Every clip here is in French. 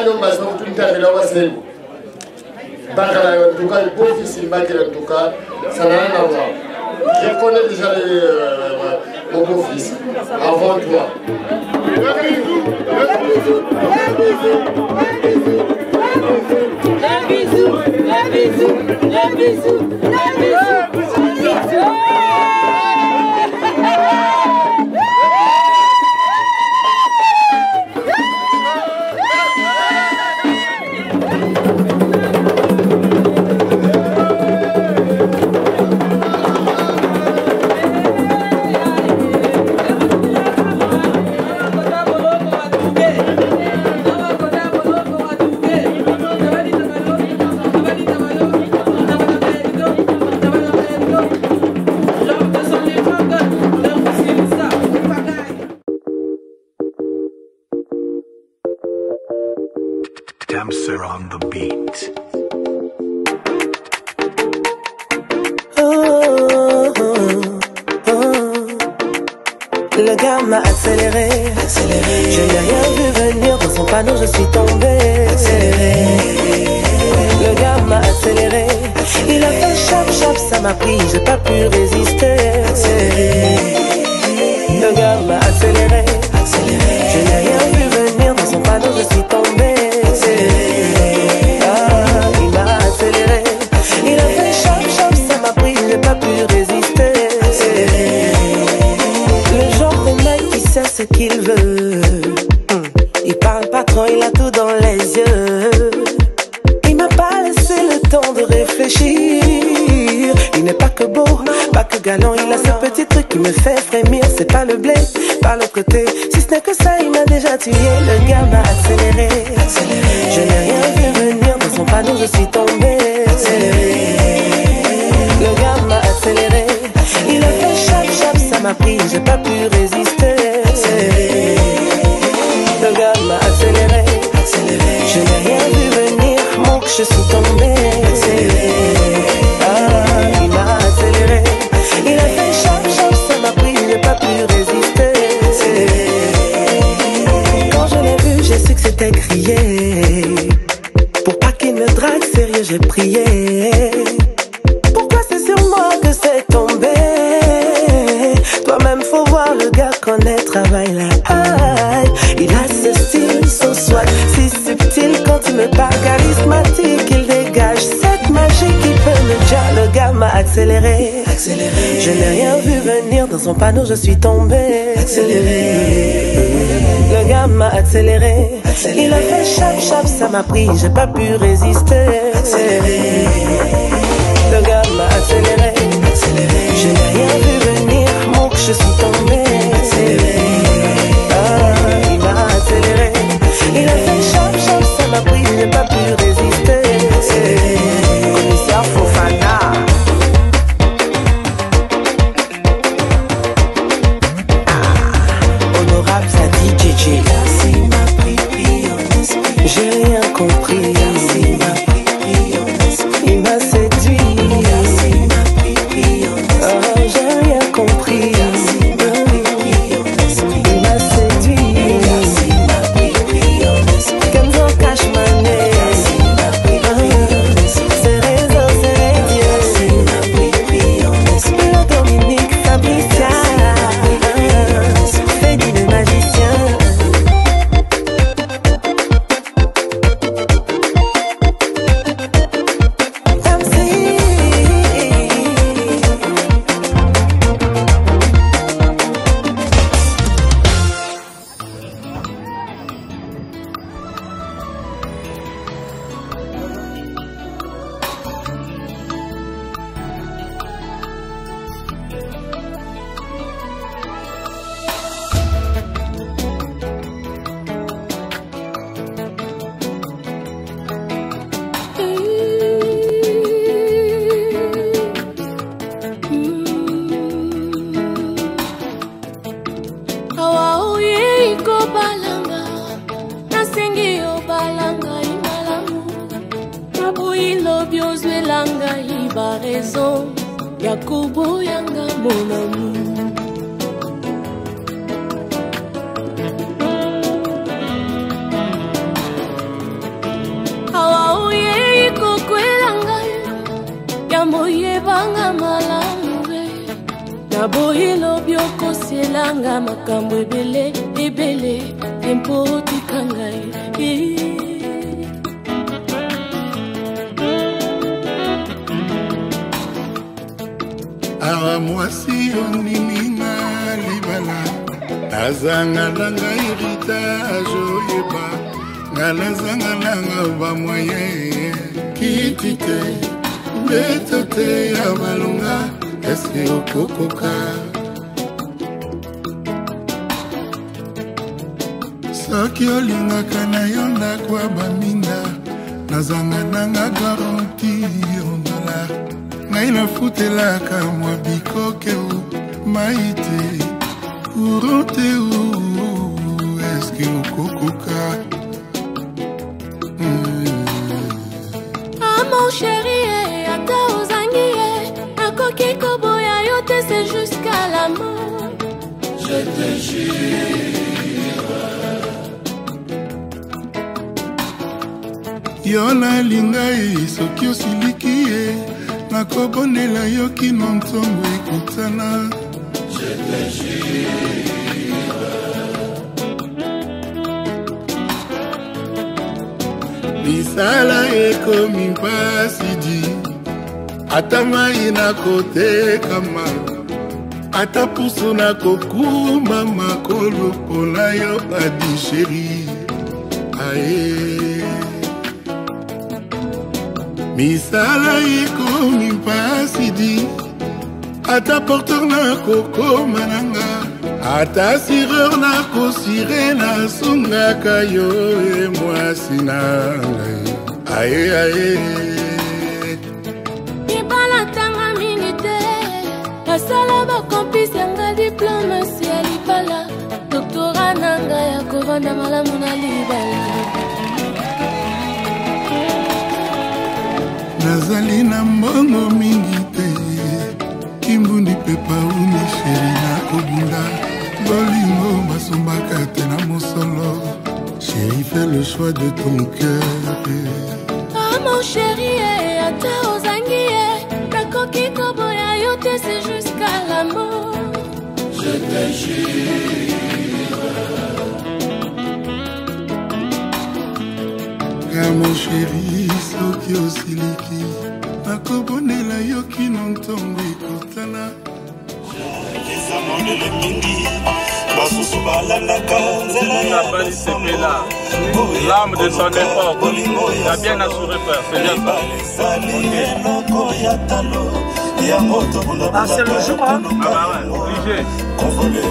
nano masofu tulitamila wasemu bakala wantuka bofisi mbakila ntuka sanana wa je connais déjà les mon bofisi avant toi Les bisous, les bisous, les bisous. Ata pusu nakokuma makolo mpona yo adi sheri aye. Misala ekomi mpasi di. Ata porteur nakokoma nanga. Ata sireur nakosire nasungaka yo e mwasi na ngai aye aye bakompisi yanga diplomasi ya libala. Doktora na ngai ya kovanda malamu na libala. Nazali na mbongo mingi te. Kimbundi mpe pauni sheri nakobunda bolingo basombaka te na mosolo. Sheri fais le choix de ton cœur. Ah mon chéri eh, ata ozangi ye nakoki koboya yo te se jusqu'à la mort kamo sheri soki osiliki nakobondela yo kino ntongo ekotana eza mondele mingi basusu balandaka nzelaapalisepela l'âme de son époque la bien assuré père seigneurbaleesali eloko ya talo yango tobunda ah, c'est le jour, hein? ah, bah, ouais, obligé.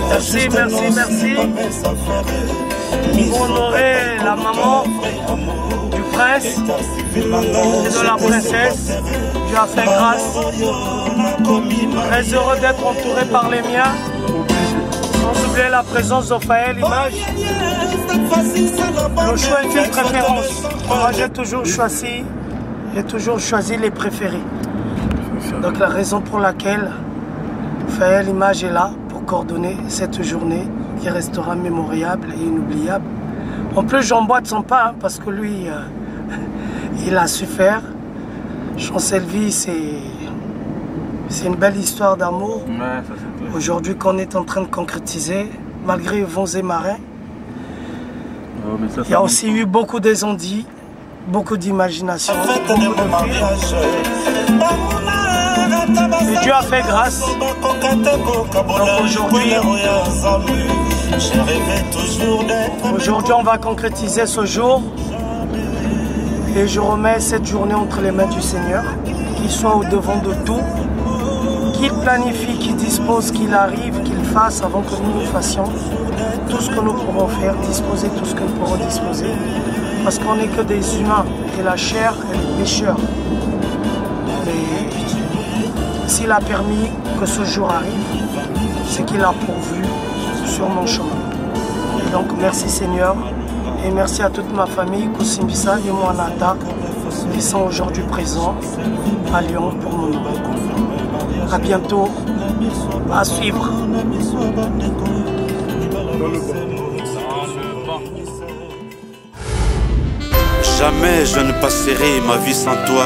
Merci, merci, merci. Pour honorer la maman du prince et de la princesse, Dieu a fait grâce. Très heureux d'être entouré par les miens. Sans oublier la présence d'Ophaël, Image. Le choix est une préférence. Moi, j'ai toujours choisi, j'ai toujours choisi les préférés. Donc la raison pour laquelle Faël Image est là cette journée qui restera mémoriable et inoubliable. En plus, j'emboîte son pas hein, parce que lui, euh, il a su faire. Chancellerie, c'est c'est une belle histoire d'amour. Ouais. Aujourd'hui, qu'on est en train de concrétiser, malgré vents et marins. Oh, mais ça, Il y a aussi eu beaucoup beaucoup d'imagination. beaucoup. Et Dieu a fait grâce. Aujourd'hui, aujourd'hui, on va concrétiser ce jour. Et je remets cette journée entre les mains du Seigneur, qu'il soit au devant de tout, qu'il planifie, qu'il dispose, qu'il arrive, qu'il fasse avant que nous nous fassions tout ce que nous pourrons faire, disposer tout ce que nous pourrons disposer. Parce qu'on n'est que des humains et la chair, est pécheur. S'il a permis que ce jour arrive, c'est qu'il a pourvu sur mon chemin. Et donc merci Seigneur Et merci à toute ma famille, Koussimbissa et Moanata, qui sont aujourd'hui présents à Lyon pour nom. À bientôt. À suivre. Jamais je ne passerai ma vie sans toi.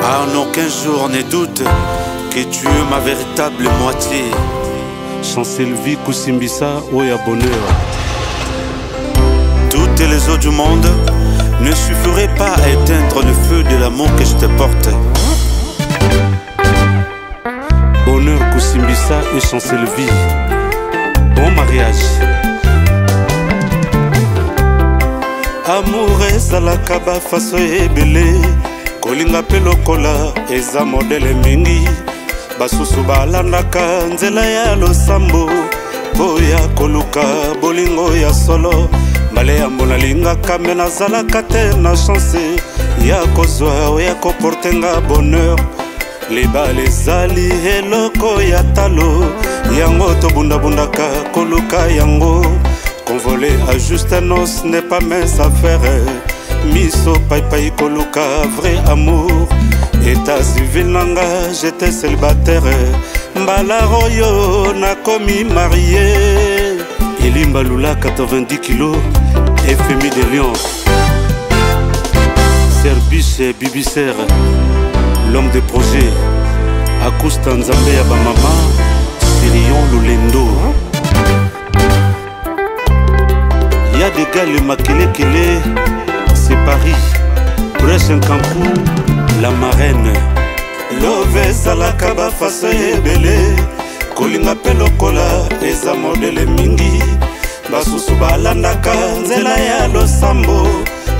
En aucun jour ne doute que tu es ma véritable moitié. Chancelvi Koussimbissa Oya Bonheur. Toutes les eaux du monde ne suffiraient pas à éteindre le feu de l'amour que je te porte. Bonheur Koussimbissa et Chancelvi. Bon mariage. amour ezalaka bafaso ebele kolinga mpe lokola eza modele mingi basusu balandaka nzela ya losambo. Mpo ya koluka bolingo ya solo. Mbala yambo nalingaka me nazalaka te na chance. Ya kozwa oya koporte nga bonheur. Libala ezali eloko ya talo. Yango tobundabundaka koluka yango. Convolé à juste un os n'est pas mince affaire miso paipai koluka vrai amour eta civil nanga j'étais célibataire. Mbala oyo nakomi marie elimba lula 90 kilo fmi de lion serbus bibiser l'homme de projet. Akusta nzambe ya bamama sirion lolendo ya degal makelekele c'est paris. Brèche nkanku la marraine. Love ezalaka bafaso ebele. Kolinga mpe lokola eza modele mingi. Basusu balandaka nzela ya losambo.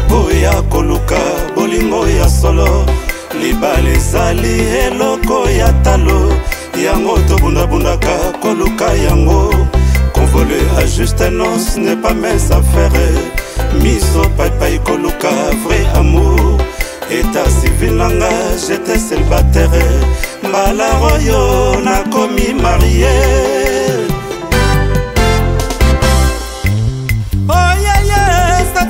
Mpo ya koluka bolingo ya solo. Libala ezali eloko ya talo. Yango tobundabundaka koluka yango. Convolé à juste un os n'est pas mince affaire miso paipai koluka vrai amour eta civil nanga j'étais célibataire. Mbala oyo nakomi marie Oh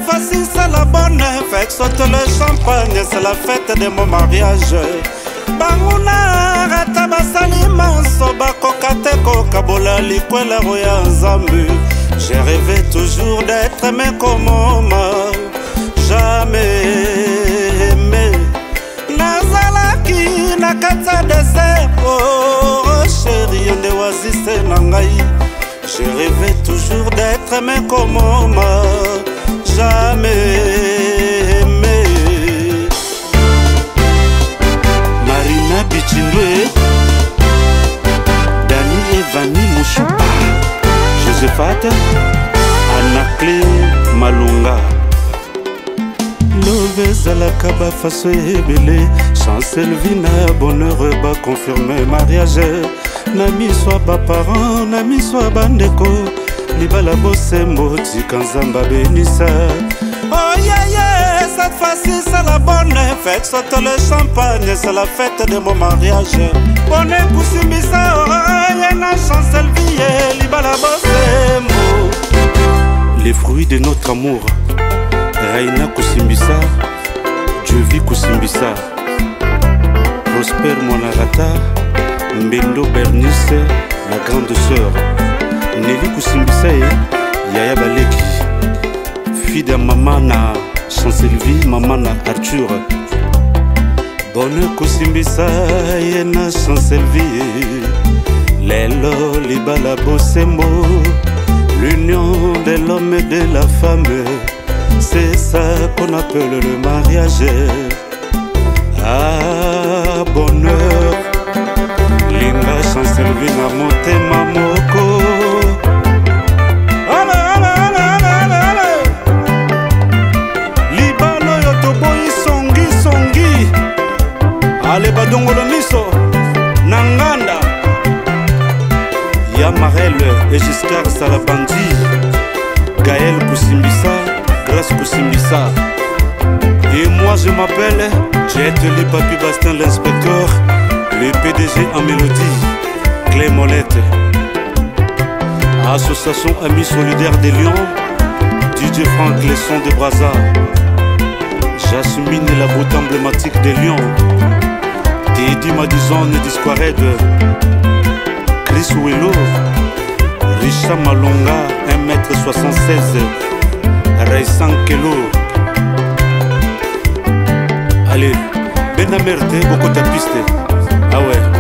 fois-ci c'est la bonne fête, saute le champagne, c'est la fête de mon mariage. banguna ata basali manso bakoka te kokabola likwelero ya nzambe j'ai rêvé toujours d'être aimé comme homme jamais na kati ya desert oh, sheri nde wazise na ngai. J'ai rêvé toujours d'être aimé comme homme. Jamais aimé. Marina bichindwe dani evani mushupa josephat anacle malunga. Love ezalaka bafaso ebele chancelvi na bonheur bakonfirme mariage na miso ya baparent na miso ya bandeko libala bosembo tika nzambe abenisa Oh yeah yeah, cette fois-ci c'est la bonne fête, saute le champagne, c'est la fête de mon mariage. Bonne kusimbisa oye na chancelvie, libala bosembo. les fruits de notre amour raina kusimbisa jovi kusimbisa prosper monarata mbendo bernice la grande sœur. Ye yaya baleki. Fide ya mama na chancelvi mama na arthur. Bone kosimbisa ye na chancelvie lelo libala bosembo l'union de l'homme et de la femme. C'est ça qu'on appelle le mariage. Ah servir na motema moko. Libala oyo toboyi songisongi ale badongolo miso na nganda. Ya marele egiscar salabandi. Gael kosimbisa grace kosimbisa Et moi je m'appelle Jet Lipapi Bastien l'inspecteur, le PDG en mélodie. Clé Molette Association Amis Solidaires des Lions DJ Franck, les sons de Brazza. Jasmine, la beauté emblématique des lions. Teddy Madison et Disquared. Chris Willow. Richard Malonga, 1m76. Raisan Kelo. Allez, Ben Amerte, beaucoup ta piste. Ah ouais.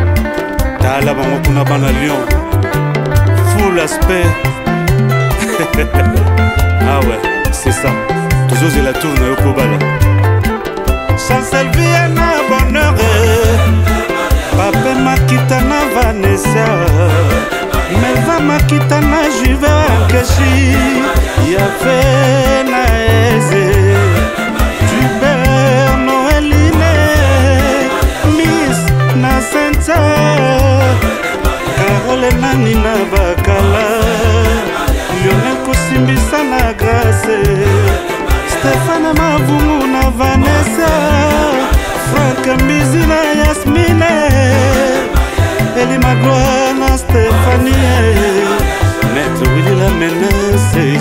Tala bango kuna bana lion. Full aspect. ah ouais, c'est ça. Toujours la tourne au Kobala. Chancel vie na bonheur. Pape makita na Vanessa. Melva makita na Juve Ankeshi. Yafe na Eze. Hubert na Senta. Carole nani na bakala. lionel kosimbisa na grace stefane mavumu na vanessa. Frank mbizi na yasmine. Elimagloire na stefanie maître wili la menace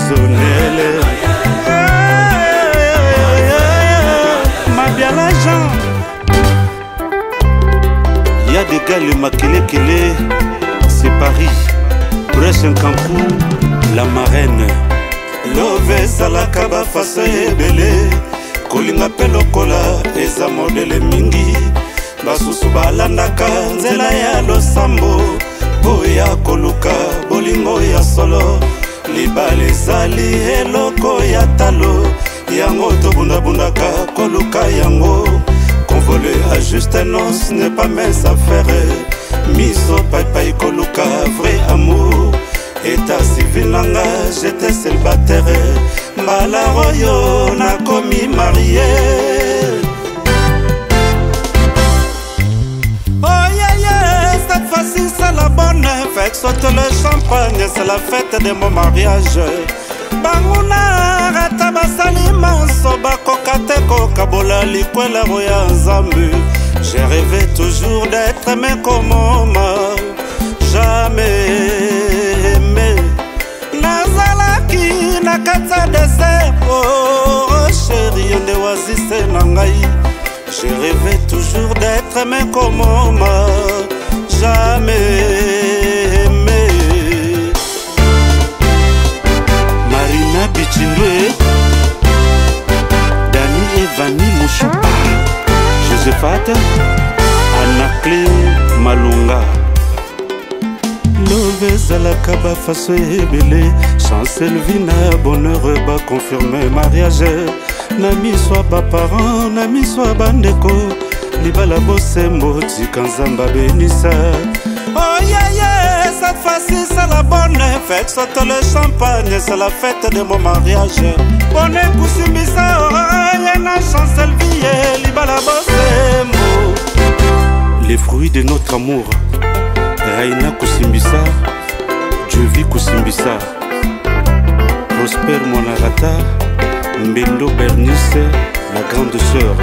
ya des gars le makelekele c'est paris. Brèche nkampu la marraine. Love ezalaka bafaso ebele kolinga mpe lokola eza modele mingi. Basusu balandaka nzela ya losambo mpo ya koluka bolingo ya solo. Libala ezali eloko ya talo yango tobundabundaka koluka yango convole à juste nos n'est pas mes affaires miso paipai koluka vrai amour. Eta civil nanga jete célibataire. Mbala oyo nakomi marie Oh yeah yeah, cette fois-ci c'est la bonne fête, saute le champagne, c'est la fête de mon mariage. Banguna ata basali manso bakoka te kokabola likwelero ya nzambe. J'ai rêvé toujours d'être aimé comme homme jamais aimé. Nazalaki na kati ya desert oh, sheri nde wazise na ngai. J'ai rêvé toujours d'être aimé comme homme jamais bichindwe dani evani mushupa josephat anacle malunga. Love ezalaka bafaso ebele chancelvi na bonheur bakonfirme mariage. Na miso ya baparent na miso ya bandeko libala bosembo tika nzambe abenisa. Oh yeah cette fois-ci c'est la bonne fête, saute le champagne, c'est la fête de mon mariage. Bonne kusimbisa oraye na chancel vie, libala bosembo. Les fruits de notre amour, Raina Kusimbisa, Jovi Kusimbisa, Prosper Monarata, Mbendo Bernice, la grande sœur,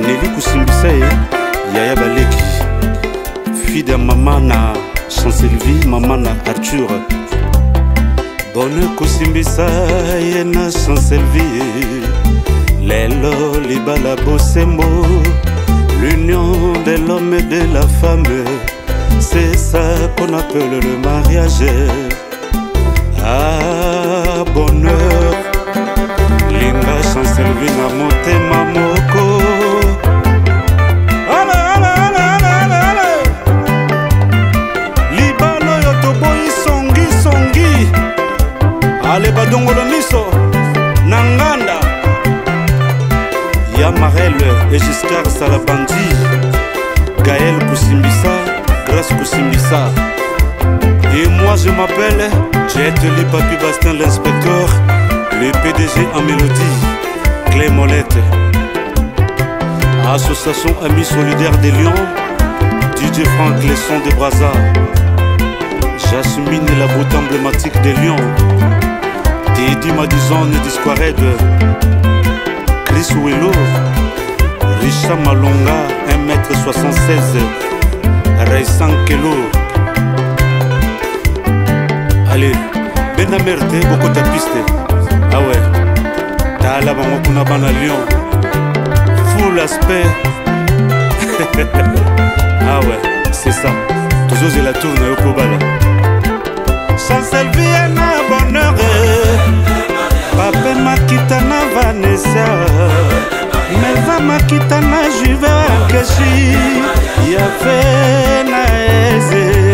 Nelly Kusimbisa et Yaya Baleki. fille ya mama na chancelvi mama na arthur. Bone kosimbisa ye na chancelvi lelo libala bosembo l'union de l'homme et de la femme. C'est ça qu'on appelle le mariage. Ah bonheur. Linga chancelvi na motema ale badongolo miso na nganda ya marel et giscard salabandi gaël kusimbisa grâce kusimbisa et moi je m'appelle jet li papi bastin l'inspecteur le pdg en mélodie clé molette association amis solidaires des lions DJ Franck, les sons de Brazza. Jasmine, la beauté emblématique des lions. Teddy Madison, Disquared. Chris Willow. Richard Malonga, 1m76. Raisan Kelo. Allez, Ben Amerte, beaucoup de piste. Ah ouais. tala bango kuna bana lion full aspect ah ouais c'est ça tozozela tour na yo kobala chancelvie na bonheur pape makita na vanessa. Melva makita na juve akeshi yafe na eze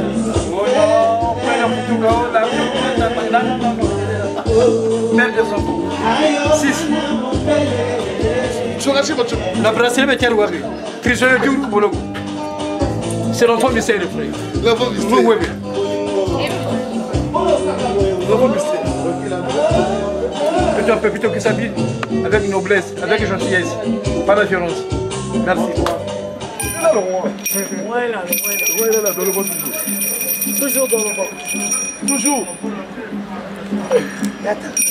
La bracelet mais tiens, Wabi. Prisonnier du boulot. C'est l'enfant mystère, frère. L'enfant mystère. Oui, oui. L'enfant mystère. Que tu as fait plutôt que sa vie, avec noblesse, avec gentillesse, pas de violence. Merci. Voilà, voilà. dans le bon Toujours dans le bon. Toujours. Attends,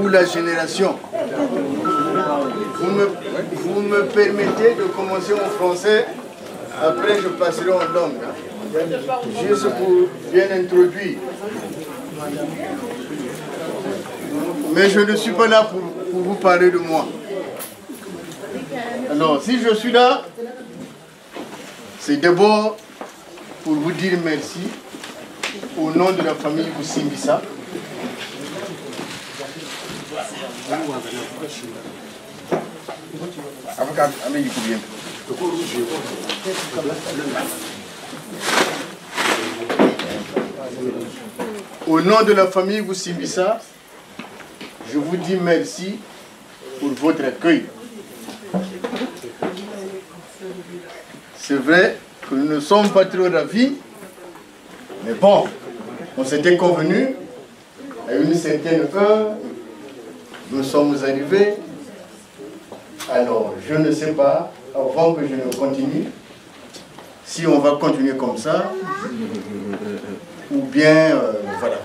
ou la génération. Vous me, vous me permettez de commencer en français, après je passerai en langue. hein. Juste pour bien introduire. Mais je ne suis pas là pour, vous parler de moi. Alors, si je suis là, c'est d'abord pour vous dire merci au nom de la famille Au nom de la famille Boussimbissa, je vous dis merci pour votre accueil. C'est vrai que nous ne sommes pas trop ravis, mais bon, on s'était convenu à une certaine heure, sommes arrivés. Alors, je ne sais pas, avant que je ne continue, si on va continuer comme ça, ou bien, euh, voilà.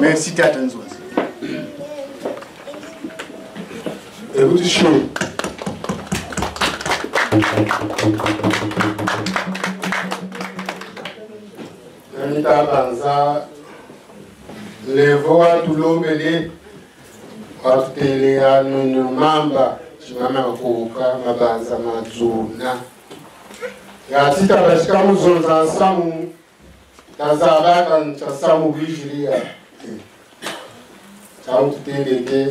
Merci Tatanzou. Écoute, chaud. Nitabanza levo watulombele watuteleya nunu mamba cimama makuka mabanza madzuna yatita bashika muzonza nsamu tazabaka ncasamu vijilia camututeleke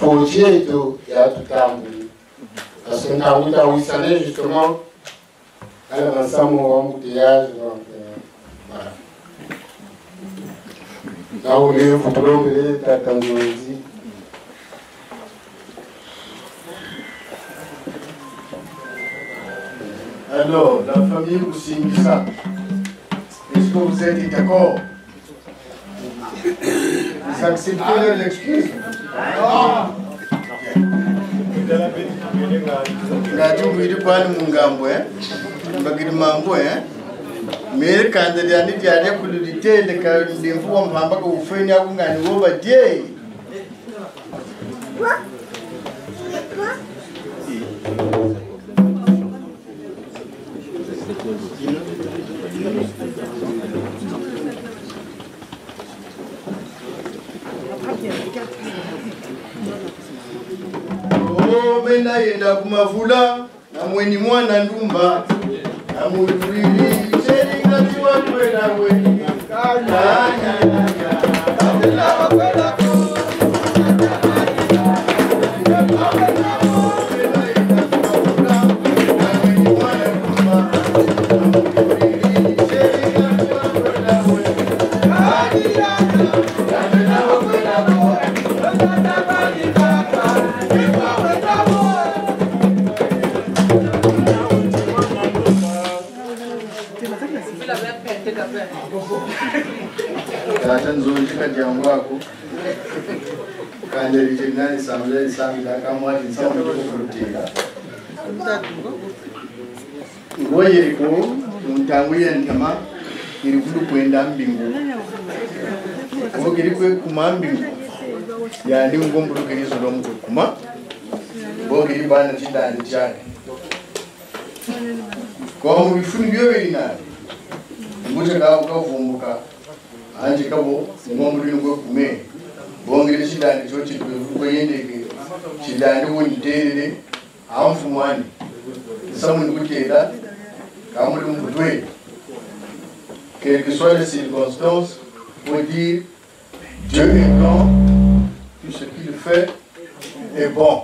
foji eto yatutambuli parce que ntanguta wisane justement ala masamu wa mbuteyage donc euh, voilà naule Alors, la famille Boussingissa, est-ce que vous êtes d'accord? Vous acceptez l'excuse ngati mbwiri pali mungambo eh mbagiri mambo mere kanzerera nijyane kululitendeka ndimvuwa muhambaga ubufeni akungani wo badye ome kumavula namweni mwana ndumba namululili that way. Ntama iri kudu kwenda mbingu. Kubo kiri kwe kuma mbingu. Yandi ngombulu kiri solo mtu kuma. Bo kiri bana chindani chake kwa mu bifuni byo biri nabi ngute kawo kavumbuka anje kabo ngombulu ngwe kume. Bongere chindani cho chiri kweyendeke chindani woniterere amfumwani samuni kutera kamuri mutwe quelles que soient les circonstances pour dire Dieu est grand, tout ce qu'il fait est bon.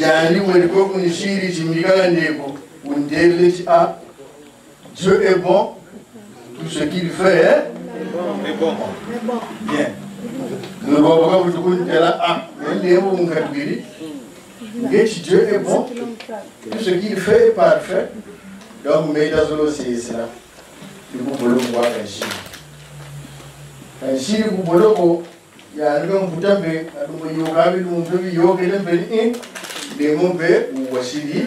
Yani a Dieu est bon. Tout ce qu'il fait est bon. Bien. A unkatukiri ngechi Dieu est bon tout ce qu'il fait est parfait. Donc mvuta mbe yaleka mvutambe adumayoka bintu biyookere mbeni ndemumbe uwasili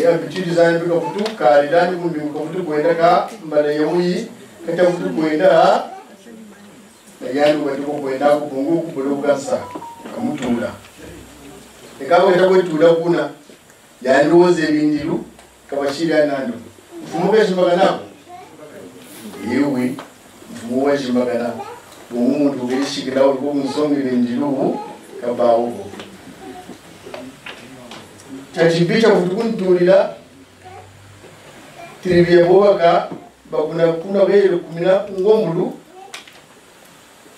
era bitidi zane bika futu kalidani kumbi ka futu kwenda ka mbala yamuyi kata futu kwenda na yandu batiko kwenda kubungu kubule kukansa kamutula ekawe takwetula kuna yandoze ebindiru kabashira nando mfumuka eshimbaganaku yewe mfumuka eshimbaganaku bw'oba omuntu ogerisikirawo olika omusongera enjirubu kabaawo kyakibica kutukunitulira tirebya bwobaka bakunakuna bere kumina ngombulu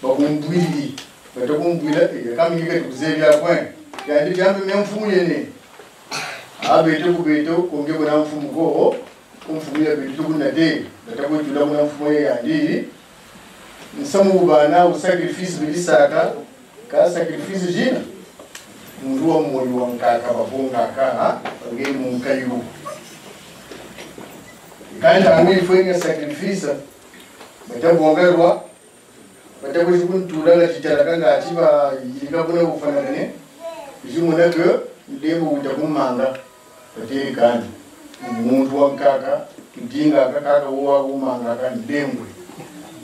bakumbwili batakumbwila yakamilika tikuze byakwe yandi tyambe myamfumuyene abete kubete konge kunamfumukoho kumfumuyabete tukunate batakwetula kunamfumoye yandiri nsomo ubana usacrifice bilisaka ka sacrifice jina. Mundu wa mwoyo wa nkaka babungaka nge munkayu kandi amwe ifwenga sacrifice batabongerwa batakwezi kuntulanga citalaka ngati ba ilikabona kufananane. Zimunake ndebo kuta kumanga batekani muntu wa nkaka kidingaka kaka wowako umangaka ndembwe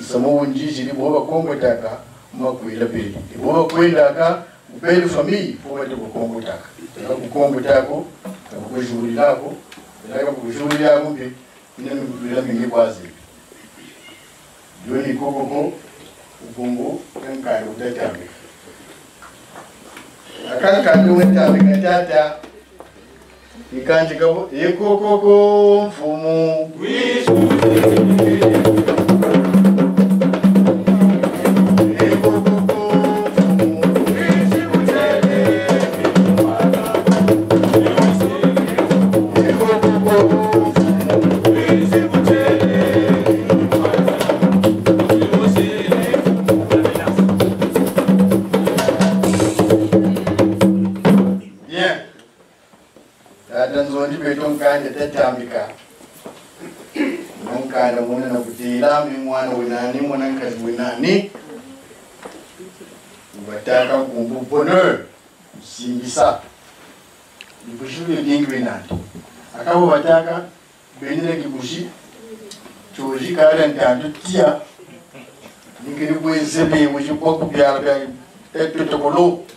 isamo bunjiji liboba kongo taka makwila peli liboba kwenda ka kupeli famili pobati kukongo taka taka. Kukongo tako kakukujuli lako taka kukujuli yako mbe ina mikutulila mingi kwazi joni kokoko ukongo kankani utatamika akankani utatamika tata ikanjikavo ikokoko mfumu. Etotokolo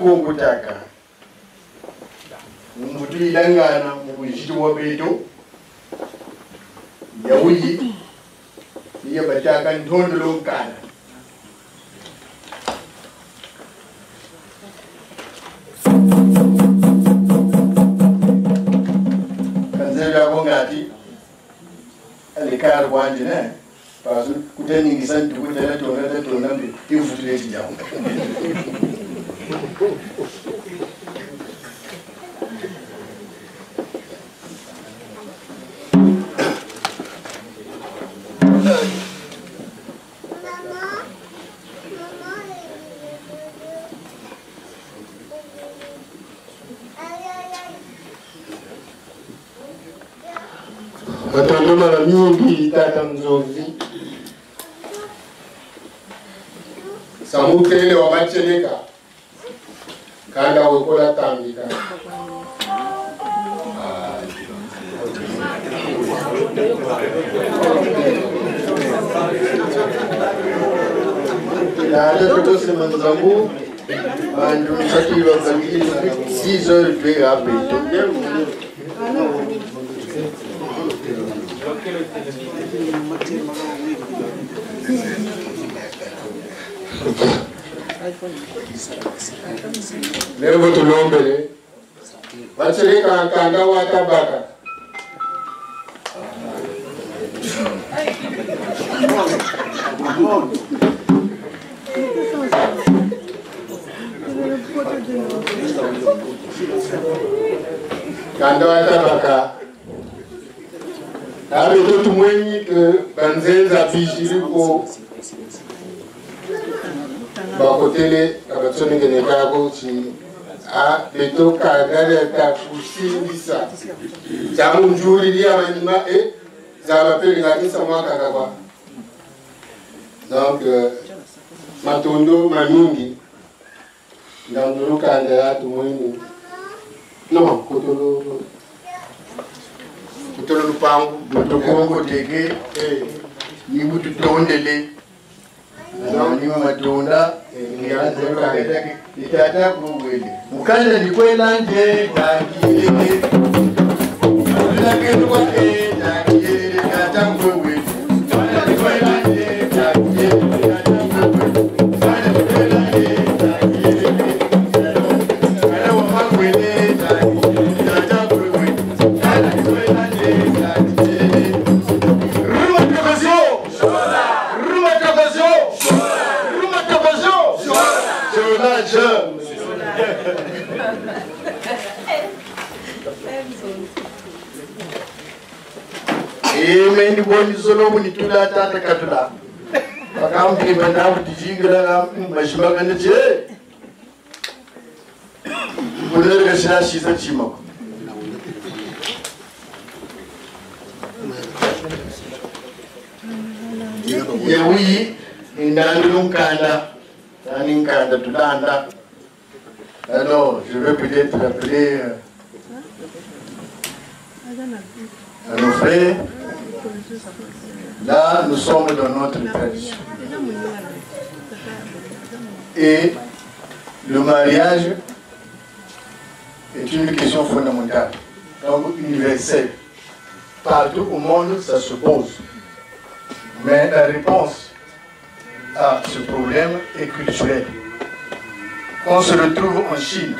bongwile mana kongutaka mubutuyilangana mubuyitibwa beto yawuyi niye bataka ntondolo nkana kanzebako ngati alikali kwanje ne pasu kuteningisa ntikutela tona tatona mbi imvutile tijamu Atende mana mingi tata mzozi samukele wabacheleka kanda wekola tambika. Nale totose manzangu bantu nsati babagiri 6 heures twe abeto Leo tulombele. Bachile kankanga watabaka. Kanda watabaka. Abi tutumwenyi banzenza bishiriko. bakotele na bato ndenge na epai yako ti betokangana takusindisa jango njuri lia bandima e zala bapelinganisa mwa kaka kwa donc matondo mamingi ndandolokanda ya tomoini non kotolo kotolo lupangu motokongo teke ni mututondele nawunyima matunda yanzekaketake itata kuwele mukanda ndikwela nje takiyele unakendukwake takiyele tatamkwewele ndikwela nje takiyele tatamkwewele yeme ndi boni zolo muni tula tata katula. Akamphimba ndaku tijingila mashimaka ndi je kunereka xinashisa chimako yewiyi indandilunkanda taninkanda tulanda. Alors je vais peut-être l'appeler à nos frères Là, nous sommes dans notre tradition. Et le mariage est une question fondamentale, donc universelle. Partout au monde, ça se pose. Mais la réponse à ce problème est culturelle. On se retrouve en Chine,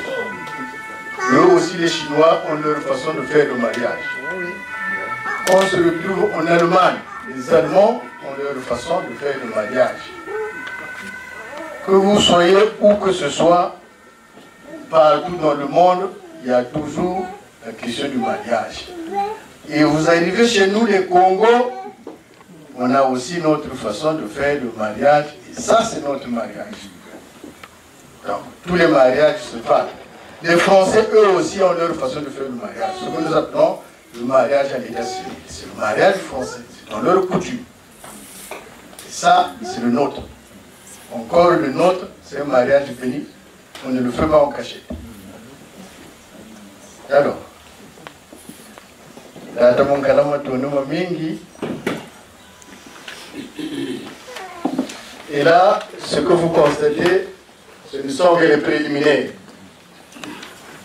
Eux aussi, les Chinois ont leur façon de faire le mariage. On se retrouve en Allemagne, les Allemands ont leur façon de faire le mariage. Que vous soyez où que ce soit, partout dans le monde, il y a toujours la question du mariage. Et vous arrivez chez nous, les Congo, on a aussi notre façon de faire le mariage, et ça, c'est notre mariage. Donc, tous les mariages se parlent. Les Français, eux aussi, ont leur façon de faire le mariage. Ce que nous appelons le mariage civil. C'est le mariage français, c'est dans leur coutume. Et ça, c'est le nôtre. Encore le nôtre, c'est un mariage béni. On ne le fait pas en cachet. Alors, data mon kalama tonuma mingi. Et là, ce que vous constatez, ce ne sont que les préliminaires.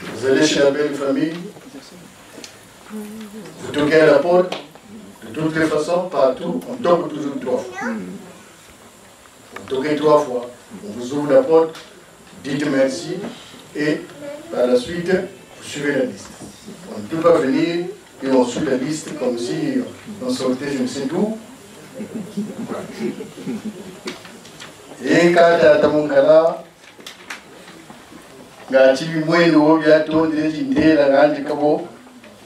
Vous allez chez la belle famille, vous toquez à la porte, de toutes les façons, partout, on toque toujours trois fois. Vous toquez trois fois, on vous ouvre la porte, dites merci, et par la suite, vous suivez la liste. On ne peut pas venir et on suit la liste comme si on sortait je ne sais d'où. Et quand tu as mon cas nga chibi mwendo wo byatondere chindera ngandi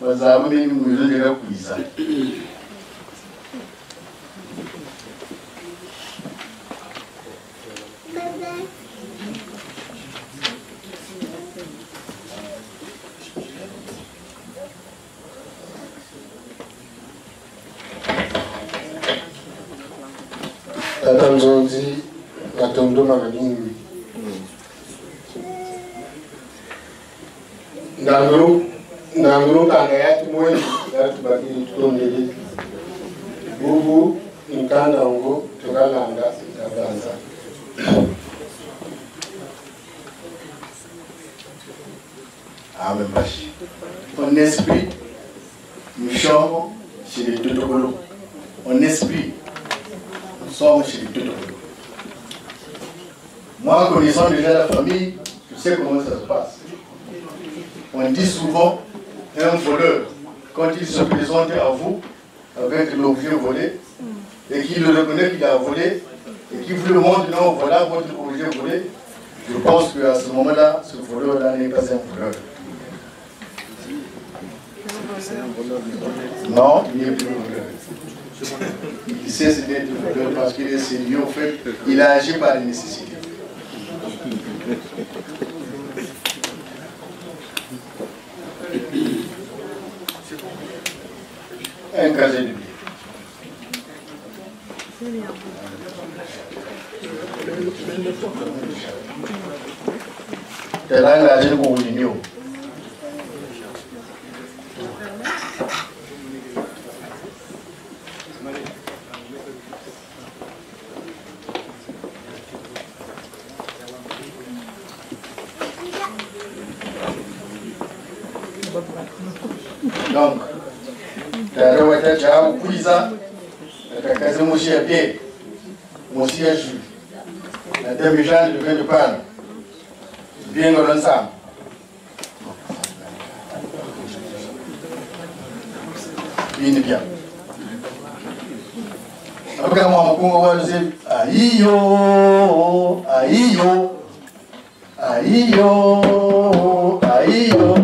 bazaba umenye umuriro ndeka kuza Tata Nzonzi ndanguru kanga yati mweni yati bakiri tutondele bubu nkanda ngo tukalanga tabanza Amen Bashi. En esprit, nous sommes chez les Totokolo. En esprit, nous sommes chez les Totokolo. Moi, connaissant déjà la famille, je sais comment ça se passe. On dit souvent, un voleur, quand il se présente à vous avec l'objet volé, et qu'il reconnaît qu'il a volé, et qu'il vous le montre, non, voilà votre objet volé, je pense qu'à ce moment-là, ce voleur-là n'est pas un voleur. Non, il n'est plus voleur. Il sait ce d'être voleur parce qu'il est sérieux, en fait, il a agi par nécessité. 那个是的，那个是的，我问你牛。那个。Biye, mushi ya ju, na demi jan de vin de pan, bien ngolon sam. Bini waluzi, aiyo, aiyo, aiyo,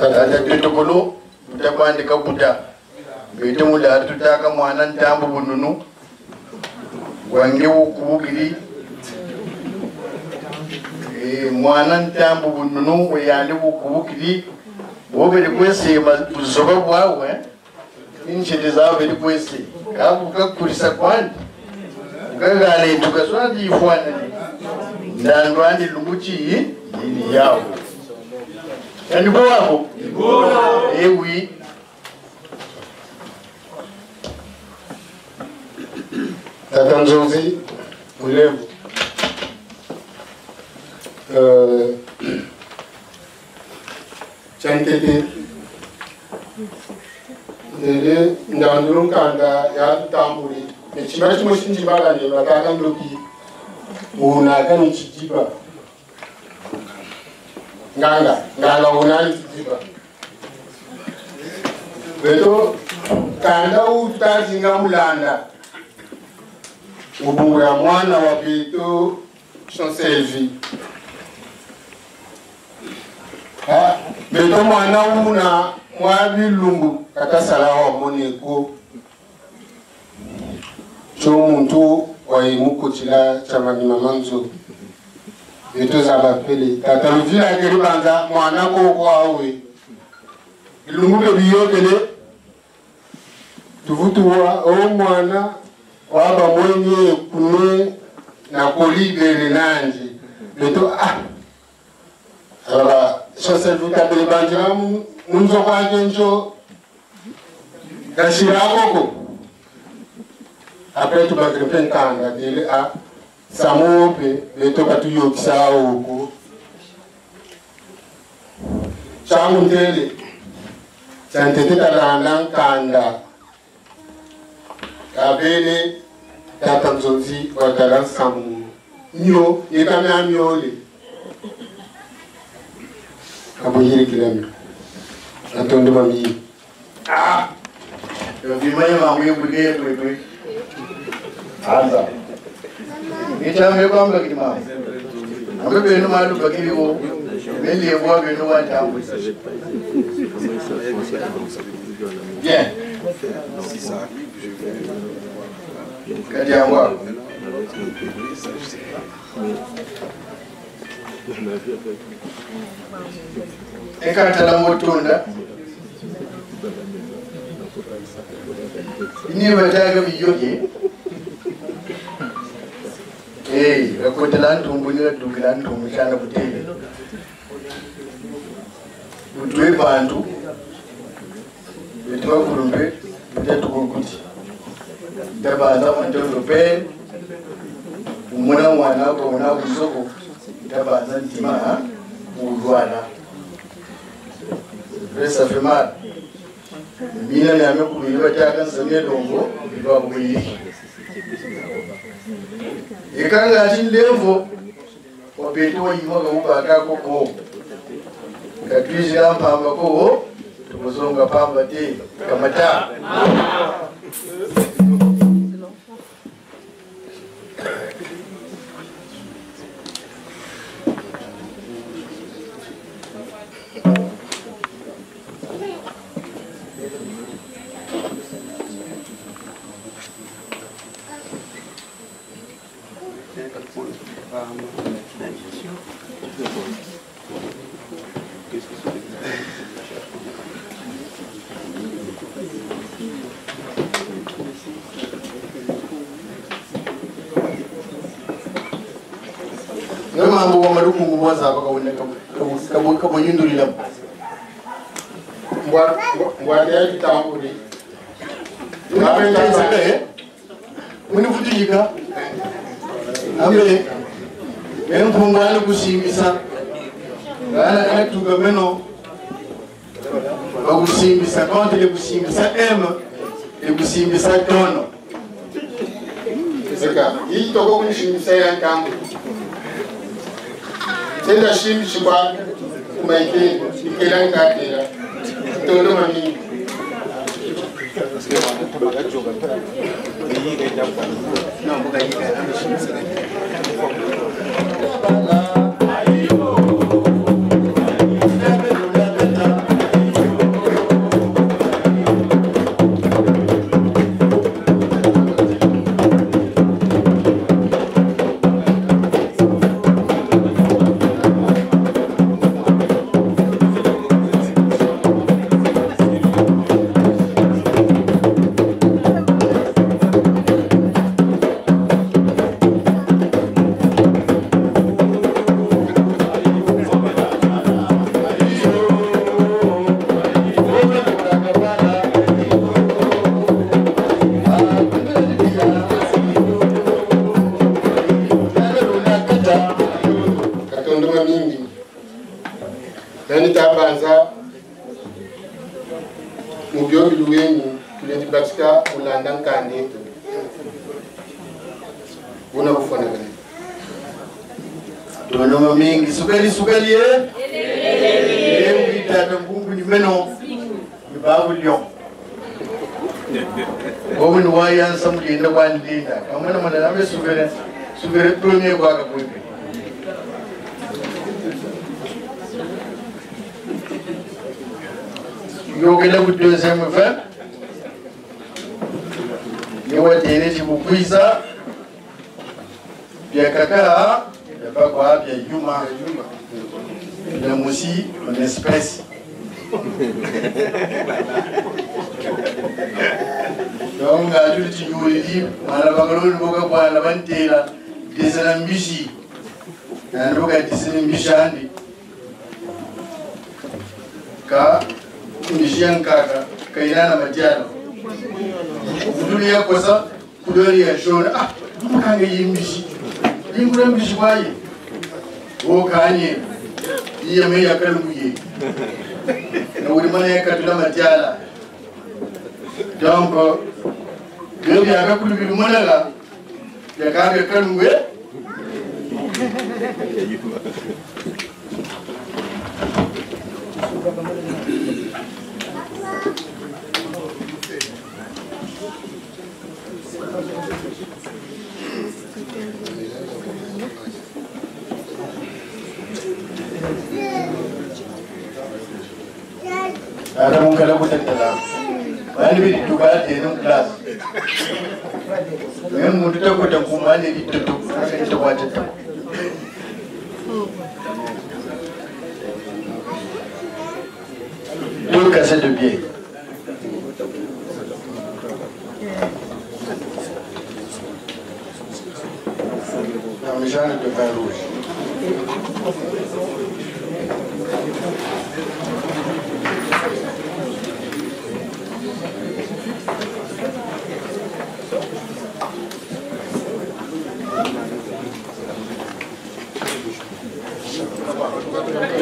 ala ditukulu mutakwandi kabuta bitumula tutaka mwana ntambu bununu. Wange wukubugiri e, mwana ntambu bununu weyandi wukubugiri wobere kwese buzoba bwawe inshende zawe beri kwese kabukakurisa kwandi ukagaletuka swandiyifwanani ndandwandi lunguciyi dini yawo. Yawo kandibo wako ewi Tata Nzonzi Mulevu. Euh, Chantete Ndele ndanduru nkanda ya tamburi Echiba chimo shinjibala ne bataka ndoki. Una kani chijiba Nganga, nganga unani Beto kanda utazinga mulanda. Ubungu ya mwana wa Beto. Ah, Beto mwana una mwabi lumbu katasala wa moneko cho muntu wa imukutila chamani mamanzo. Beto yetozabapele tata luvi akeli banza mwana koko awe ilungu beluyokele tuvutuwa o mwana waba mwenye ekune na kolibele nanje beto ah. Aba sosevitabele banjira munzo kwanje njo gashira akoko apre tubakiripe nkanda dele a ah samope letoka tuyo kisao huko. Changu ntele chanteteta lana nkanda. Kabele tata mzonzi watala nsamu nyo yekame myole aboyirikilami natondi mamii ah! Yovimanye mamwebulebwebwe anza. yetamu yobamba kidimamu abe benu malu bakiriwo belebwa benu wantamu bien kati yanwa ekatala mutunda nibataaga biyoje eh e ko dilan tumbu ni la dugilan tumbu kana butele butwe bantu betwa kurumbe betu kokuti daba za manjondo pe umuna mwana ko una kusoko daba za ntima ha udwana resa femar mina ne ame kuru yiba kan samye dongo ba buyi ekanga atinlevo wapete wayimaka ubakako ko ngatwizira mpamba kowo tukuzonga pamba te kamata. mango wa maluku ngumwa zaba ka wona ka ka ka bonyunduli la ngwa ngwa ya kitambo ni ngapenda sebe muni futijika ambe. Enkunga ali kusimbisa ngala atuga meno bakusimbisa konti lekusimbisa m lekusimbisa tono itoko kunisimbisa yantambo tenda shim que o yake que ka kera to no mami. Na muka yi ga nishani ka kunishiyan kaka kainana matiano. Kuduni ya kwasa kudori ya shona. Ah mukange yimbishi yimbura mbishi waye wo kanye iya mai ya kalmuye na wuri mana ya katula matiala don ko gari ya ga kudu mana la. Ya kare kalmuye yeah, you were. Adam kala kutak dalam. Wani bi tuba tenum class. Yang mudu tak kutak kumane di tutup. Kita wajib tak. Deux cassettes de biais. Parmesan de vin rouge.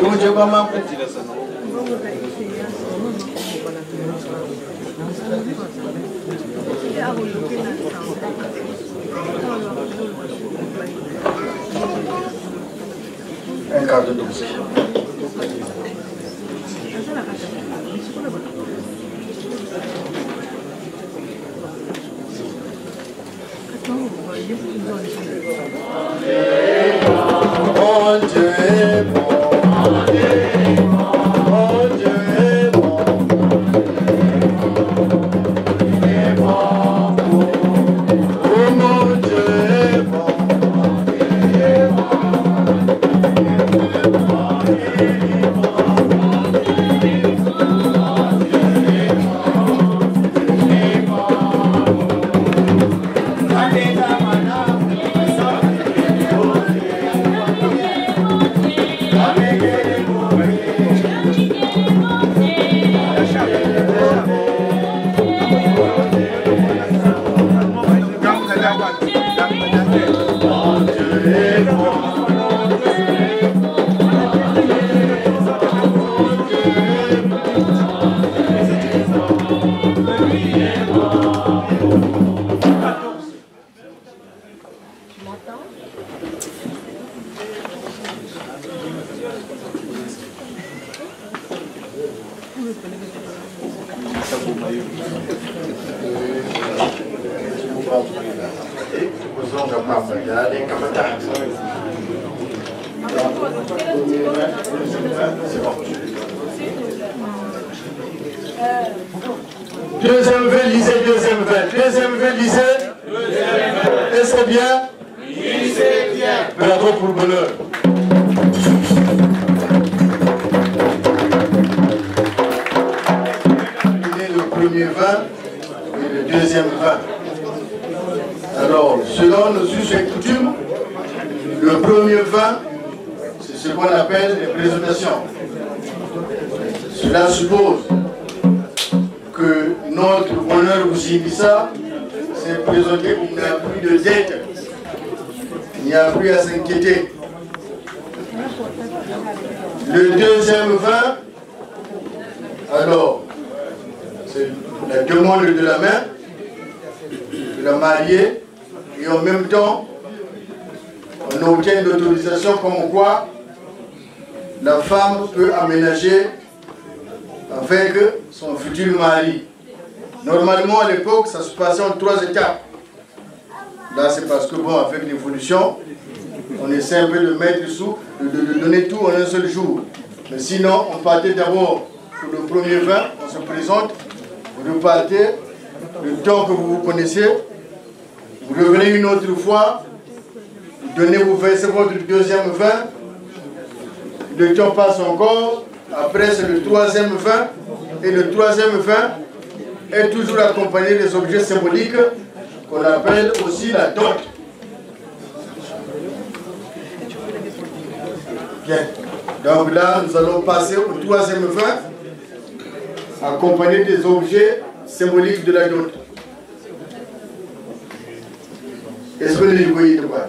Yo llevo más En caso de dulce. On to Cela suppose que notre bonheur Boussimbissa s'est présenté il n'y a plus de dette, il n'y a plus à s'inquiéter. Le deuxième vin, alors, c'est la demande de la main, de la mariée, et en même temps, on obtient l'autorisation comme quoi la femme peut aménager avec son futur mari. Normalement, à l'époque, ça se passait en trois étapes. Là, c'est parce que, bon, avec l'évolution, on essaie de mettre sous, de, de- de donner tout en un seul jour. Mais sinon, on partait d'abord pour le premier vin, on se présente, vous repartez, le temps que vous vous connaissez, vous revenez une autre fois, vous donnez, vous versez votre deuxième vin, le temps passe encore, après c'est le troisième vin, et le troisième vin est toujours accompagné des objets symboliques qu'on appelle aussi la dot. Bien. Donc là, nous allons passer au troisième vin, accompagné des objets symboliques de la dot. Est-ce que les voyez de quoi?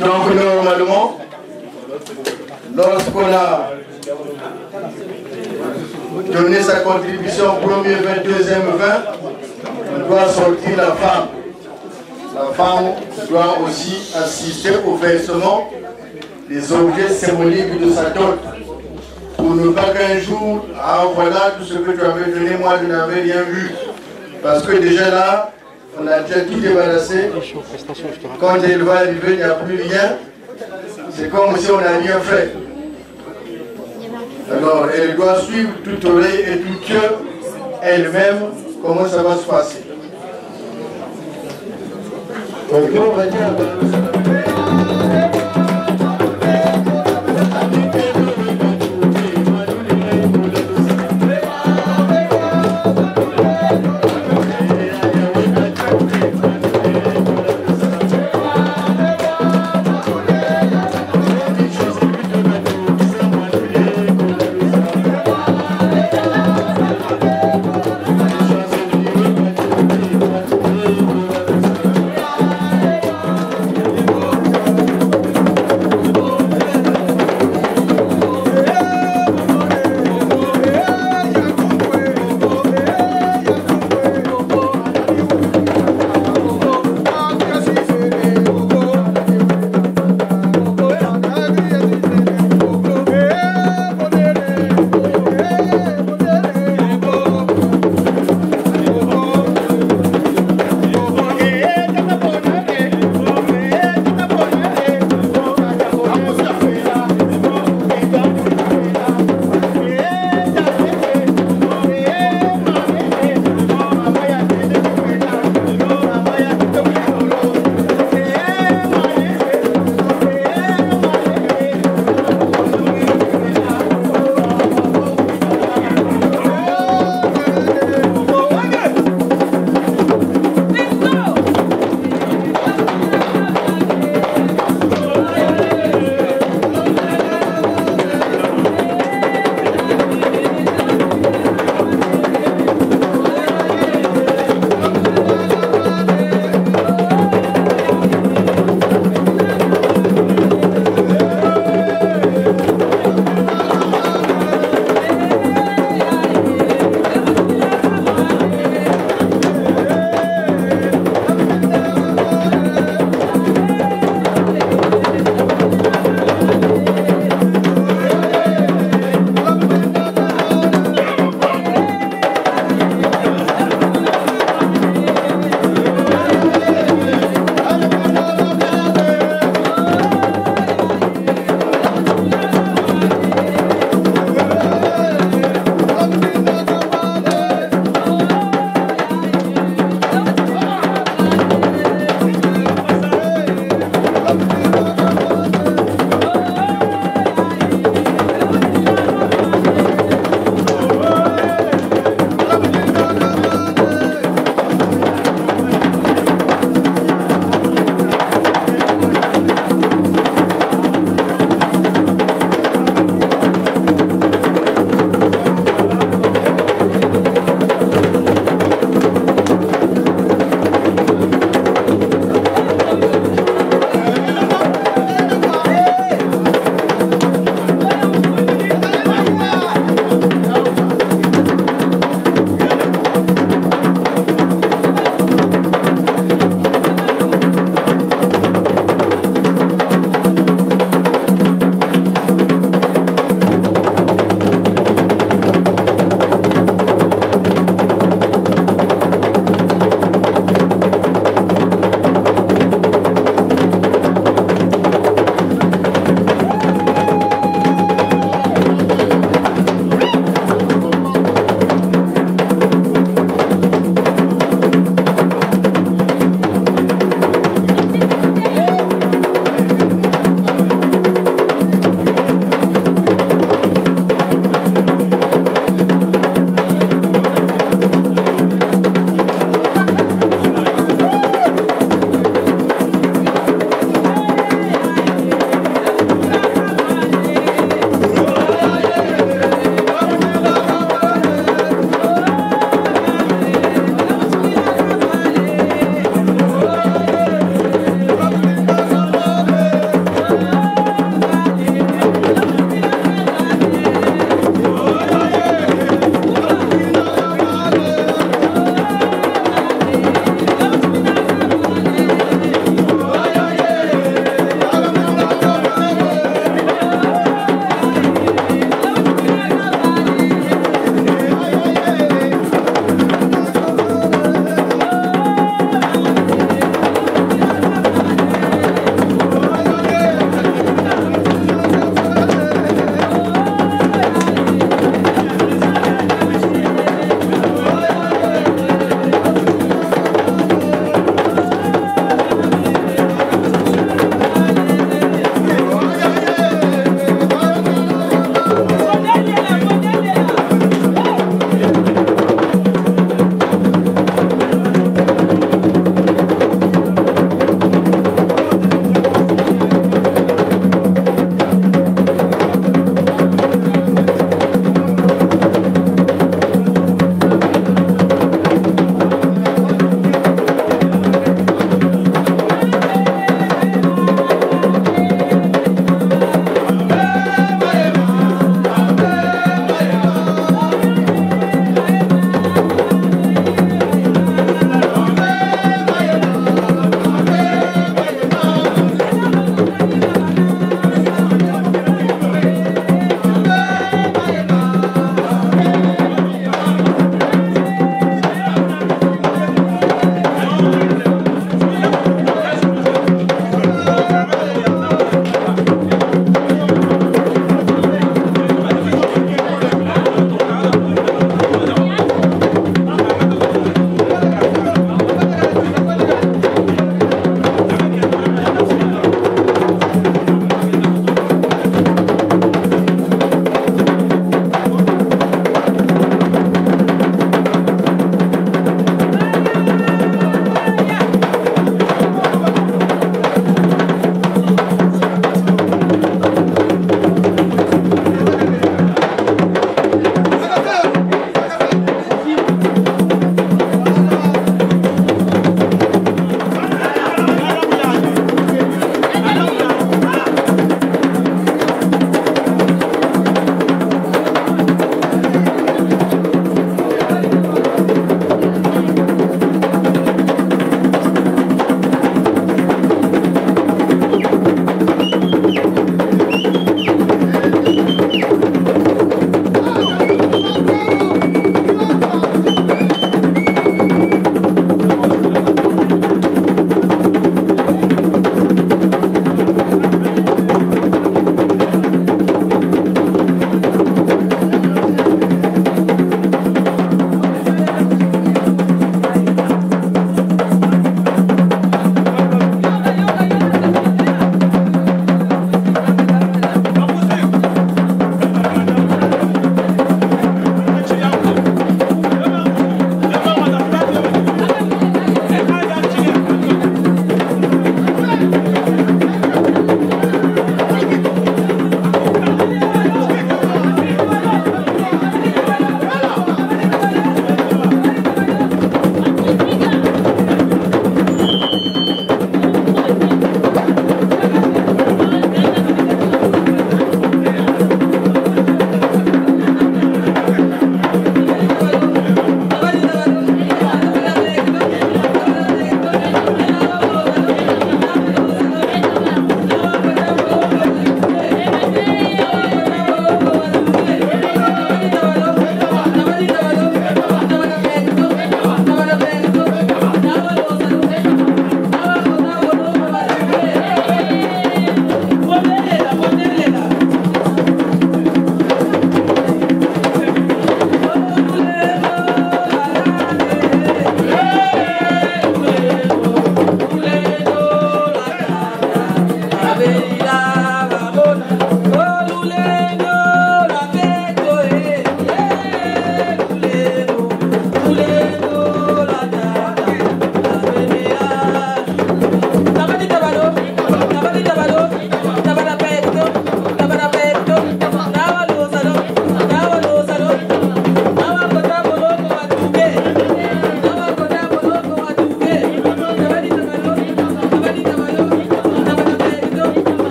Donc normalement, lorsqu'on a donné sa contribution au premier 22e 20, on doit sortir la femme. La femme doit aussi assister au versement des objets symboliques de sa dot. ne veux pas qu'un jour, ah voilà tout ce que tu avais donné, moi je n'avais rien vu. Parce que déjà là, on a déjà tout débarrassé. Quand elle va arriver, il n'y a plus rien. C'est comme si on n'a rien fait. Alors, elle doit suivre toute oreille et tout cœur elle-même comment ça va se passer?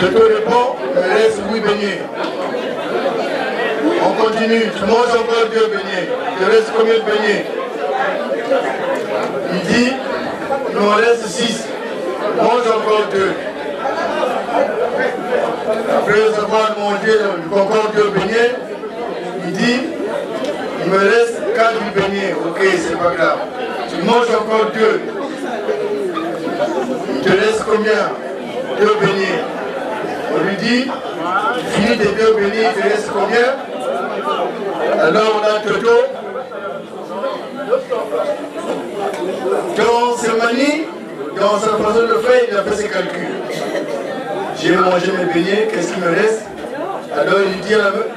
Je te réponds, bon me laisse oui baigner. On continue, mange encore Dieu baigner. Je laisse combien de beignets Il dit, il en reste six. Mange encore deux. Après avoir mangé encore deux beignets, il dit, il me reste quatre beignets. Ok, c'est pas grave. Tu manges encore deux. Il te laisse combien? dit qu'il reste combien Alors on a un Toto. Dans ses manies, dans sa façon de faire, il a fait ses calculs. J'ai mangé mes beignets, qu'est-ce qu'il me reste Alors il dit à la meuf,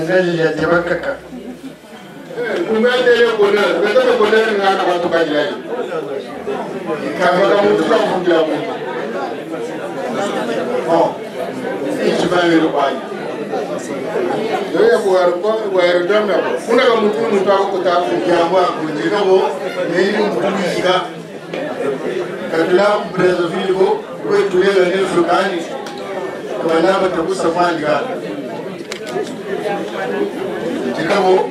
Tanzania yajibakaka ungaendele bonani ungataka bonani ngana bantu banyani kabaka muntu kafungira muntu ichimayelo banya yoya bwarutamya funaka muntu muntu akokota kujangu akunjekabo neili mutuyika katula brazaville bo lwetulelane fulukani balaba takusa mwandikana travaux.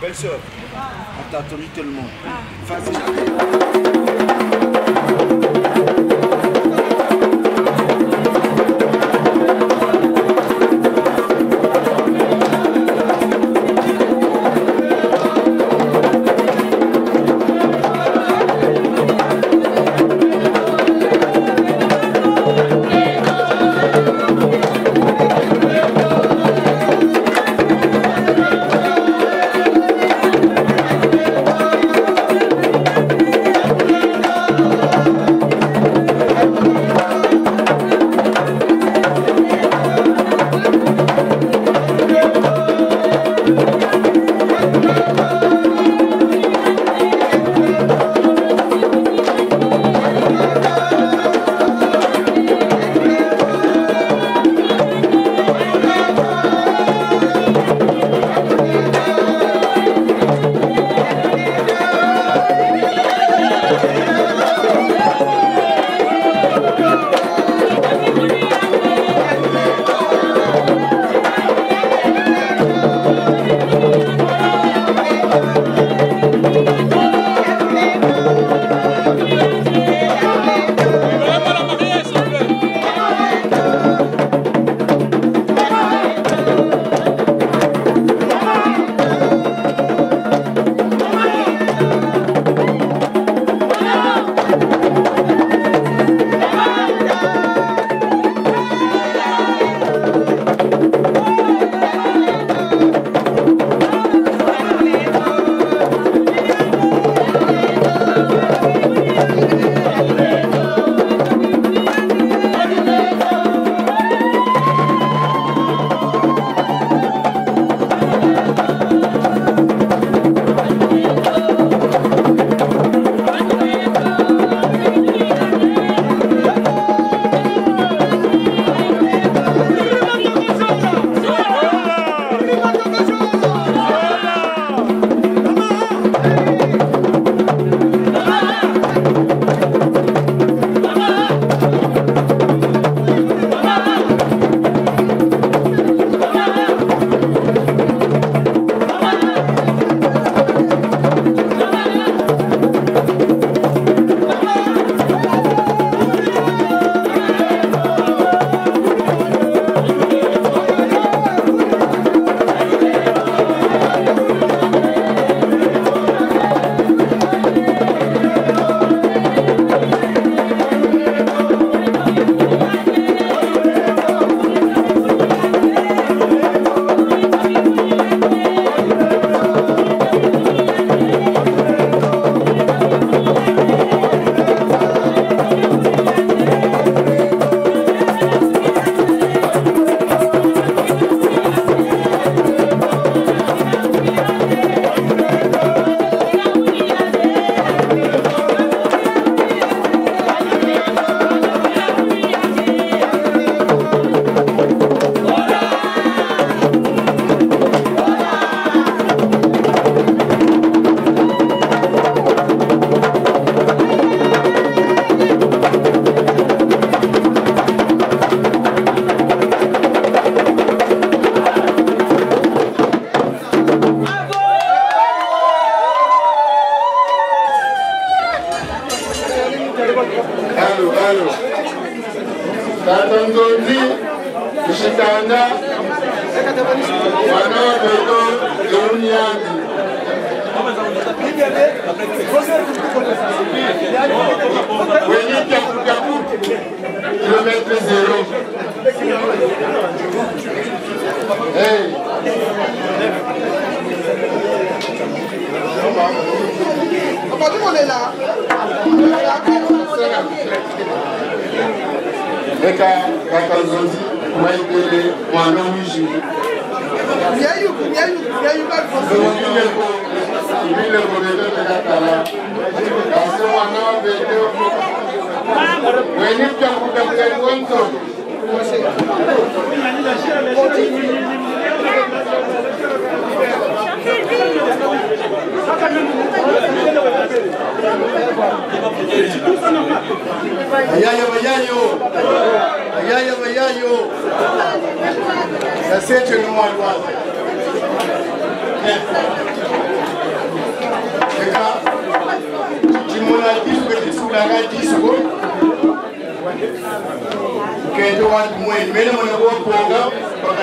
Belle sœur, on t'a attendu tellement. Ah. Vas-y.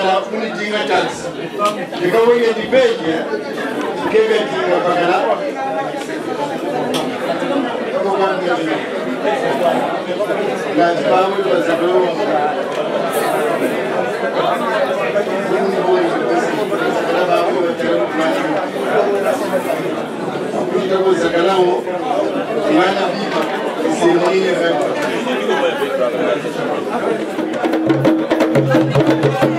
bakala unijinga tax ndikawoye ndipeje kebejinga bakala ngati pamwe pazabeo Zakalawo, mwana biba, zemine vema. Thank you.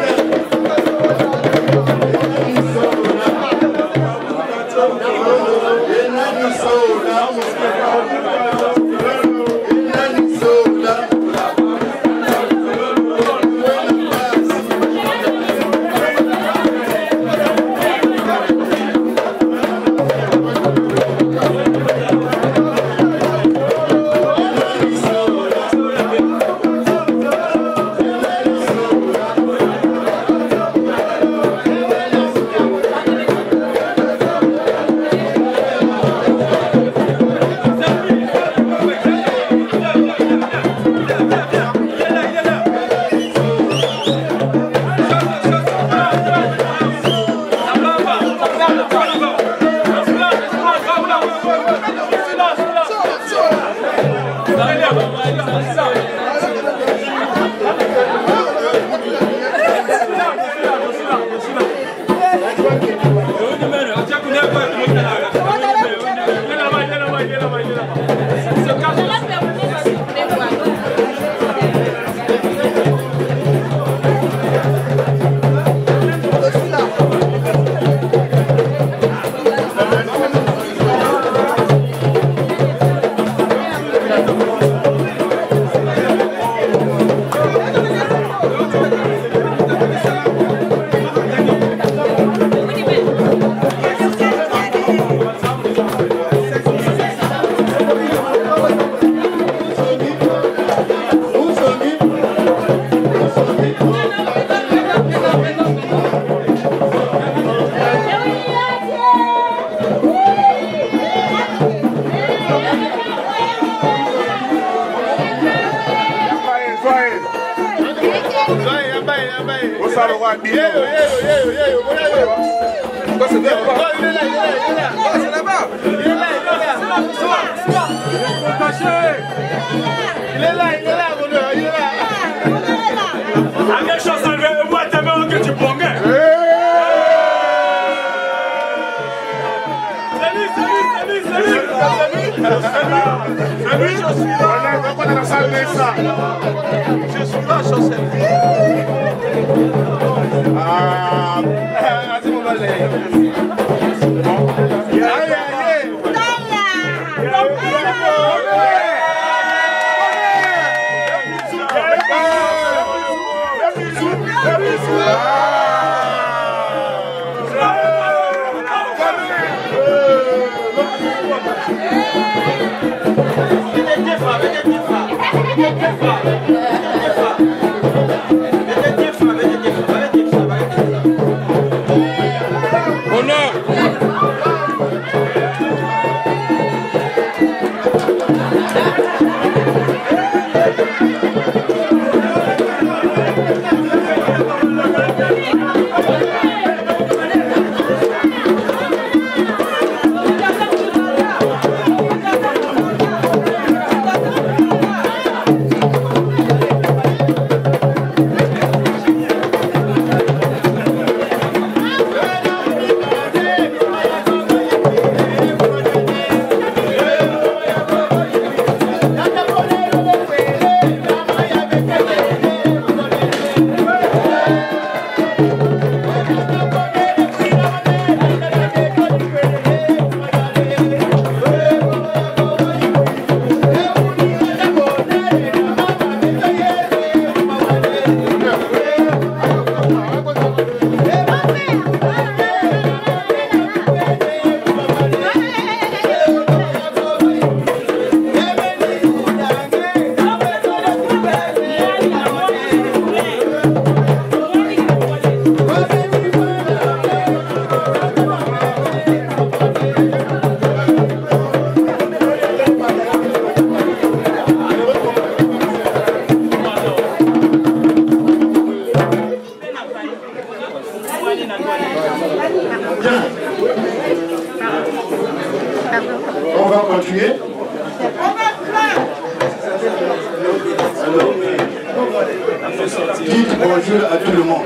Bonjour à tout le monde.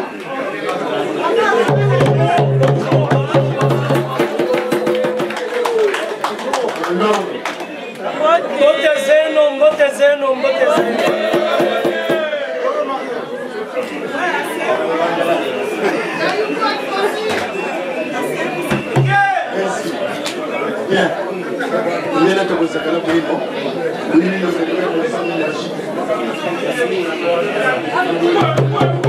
Bien. Bien, un canapé, non Oui. Thank you.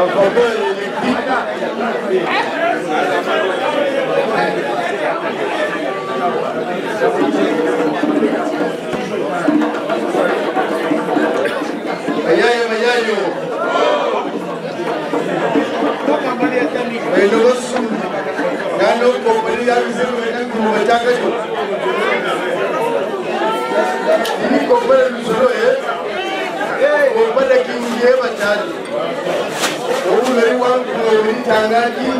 en faveur de ya fi zama ɗan kuma Angra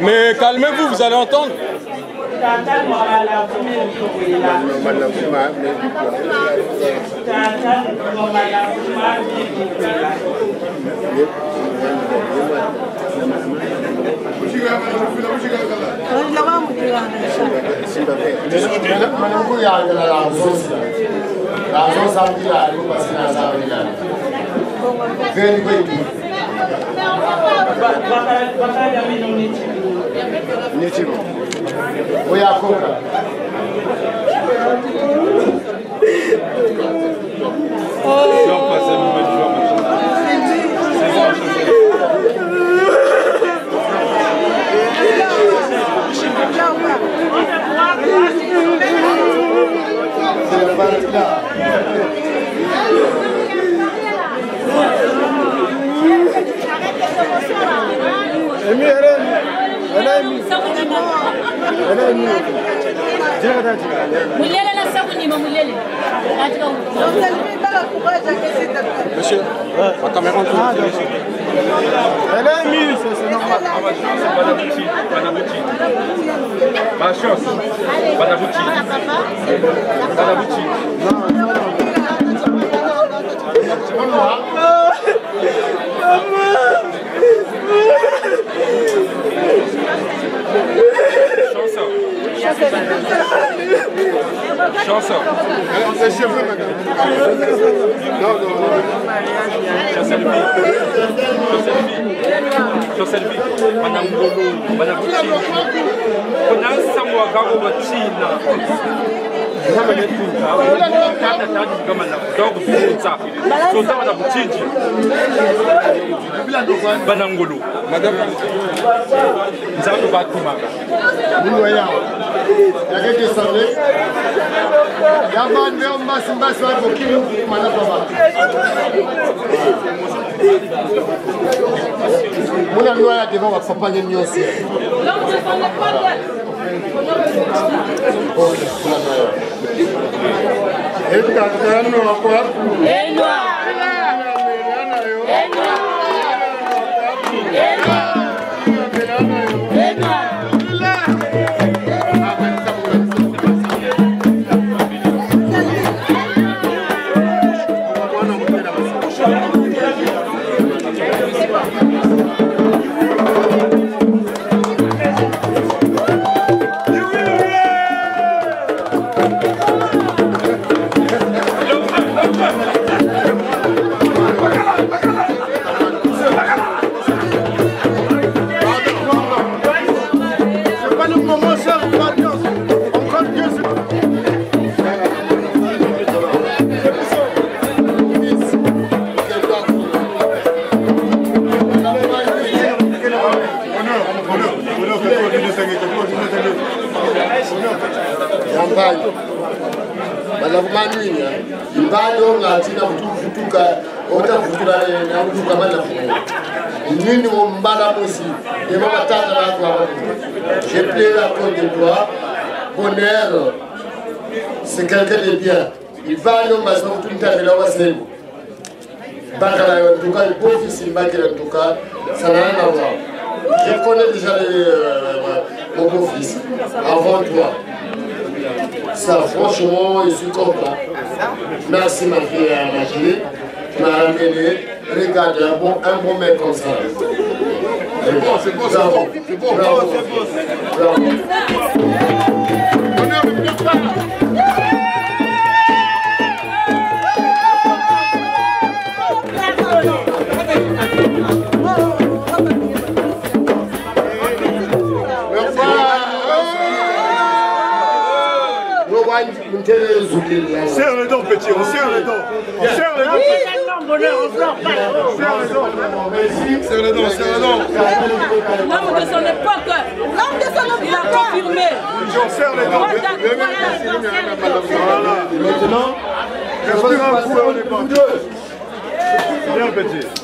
Mais calmez-vous, vous allez entendre. Tata mɔra la fo ne bi o la. Mɔmɔla kuma ne bi o la. Tata mɔmɔla kuma ne a o la. Mene mkuu ya angela la mzosa La mzosa mbila alikuwa sina sawa ni gani Very good Bakaya minu ni chibu Ni chibu Oya Cobra. Emir Monsieur, la caméra Ah. Elle est émue, c'est c'est normal. Banabuti, Banabuti. Ma chance. Banabuti. Banabuti. Chanson. Chanson. C'est cheveux, madame. Non, non, non. Chancelvi. Chancelvi. Chancelvi. Madame Golo. Madame Golo. On a un samoa garo batina. soza bana butiji bana ngolo nzambe batumaka yakete sable yabandu yombasi mbasi bakokili mana baba muna miwaya deva bapapanye nyonso ekakano akwakulu dit en tout cas, ça n'a rien à voir. Je connais déjà les, euh, mon beau-fils, avant toi. Ça, franchement, je suis content. Merci ma fille à ma fille. Tu m'as ramené. Regarde, un bon, un bon mec comme ça. C'est bon, c'est bon, c'est bon. Bravo. Bravo. Serre les dents, petit, on serre les dents. On serre les dents. Serre les dents. Serre les dents, serre les dents. L'homme de son époque. L'homme de son époque. Il a confirmé. On serre les dents. Voilà. Maintenant, Respire un coup et on est parti. Bien, petit.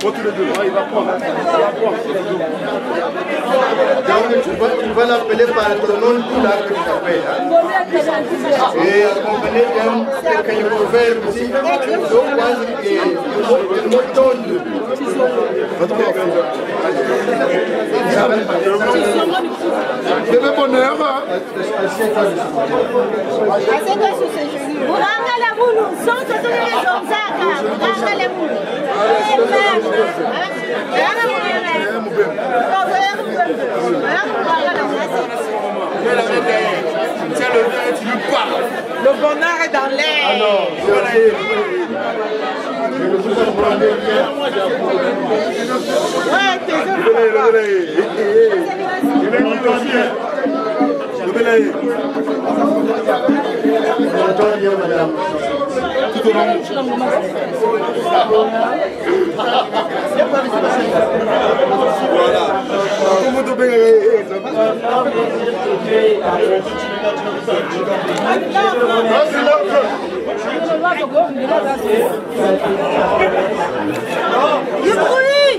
quoi, Il va prendre. Donc, tu vas, tu vas l'appeler par ton nom tout là que tu t'appelles. Et accompagné d'un pequeño proverbe aussi. Donc, el montón. C'est le bonheur. sur ses genoux. Zonzaka. Mulu. Tiens le verre, tu lui Du bruit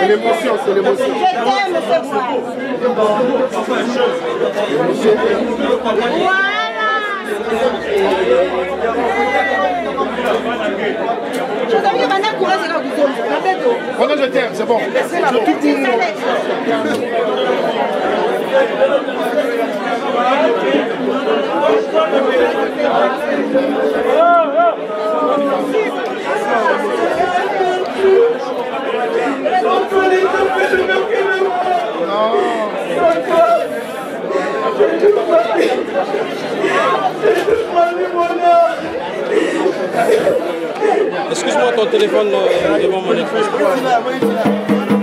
C'est l'émotion, c'est l'émotion. Je t'aime, c'est moi. Je oh. T'aime, c'est bon. Je tout pour moi. Excuse-moi ton téléphone euh, devant mon écran.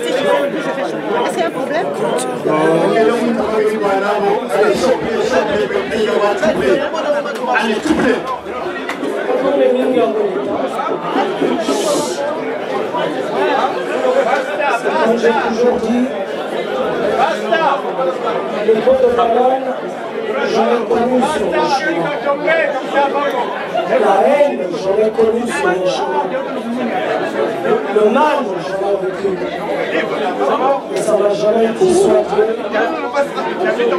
J'ai fait chaud. Est-ce qu'il y a un problème Allez, j'ai toujours dit, le pot de banane, j'en ai connu sur le chemin. La haine, ai connu sur le chemin. Le mal, ça n'a jamais été soigné. Parce que ne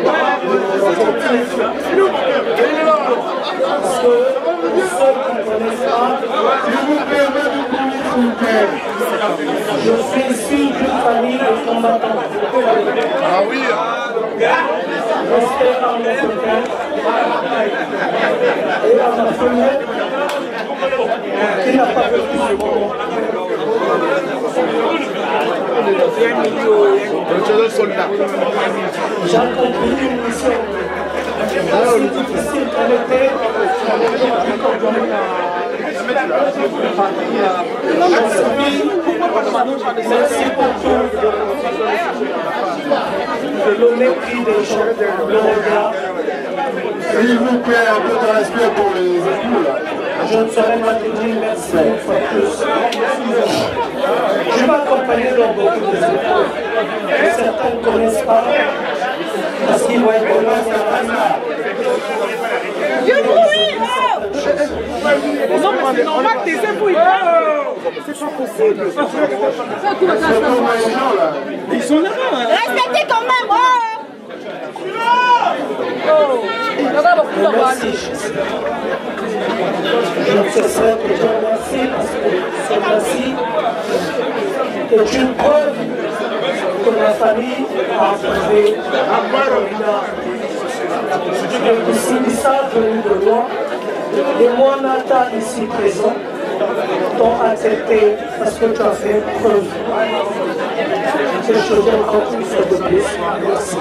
je suis issu d'une famille de combattants. Ah oui. Respect par mon père et à ma fenêtre qui n'a pas ce. J'ai accompli une mission aussi difficile qu'elle était. Merci pour tout. Le mépris des gens, le regard. S'il vous plaît, un peu de respect pour les là. Je ne saurais pas te dire merci une fois de plus. Je vais accompagner dans beaucoup de que Certains ne connaissent pas parce qu'ils vont être loin Du bruit oh Non, mais c'est normal que tes parlent. C'est pas possible. Ils sont là-bas. Respectez quand même. Oh Merci, Jésus. Je ne cesserai de dire merci parce que ce merci est une preuve que ma famille a trouvé Ici, ça venu de loin. Et moi, Nathan, ici présent, t'ont accepté parce que tu as fait preuve. Que je te encore une fois de plus. Merci.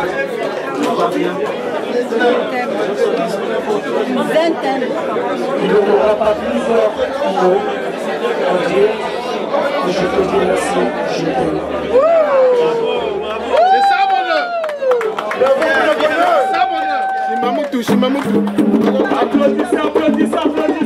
Il n'y aura pas plusieurs mots je te dis merci. Je t'aime. C'est ça, bonheur C'est ça, bonheur. Applaudissez, applaudissez, applaudissez.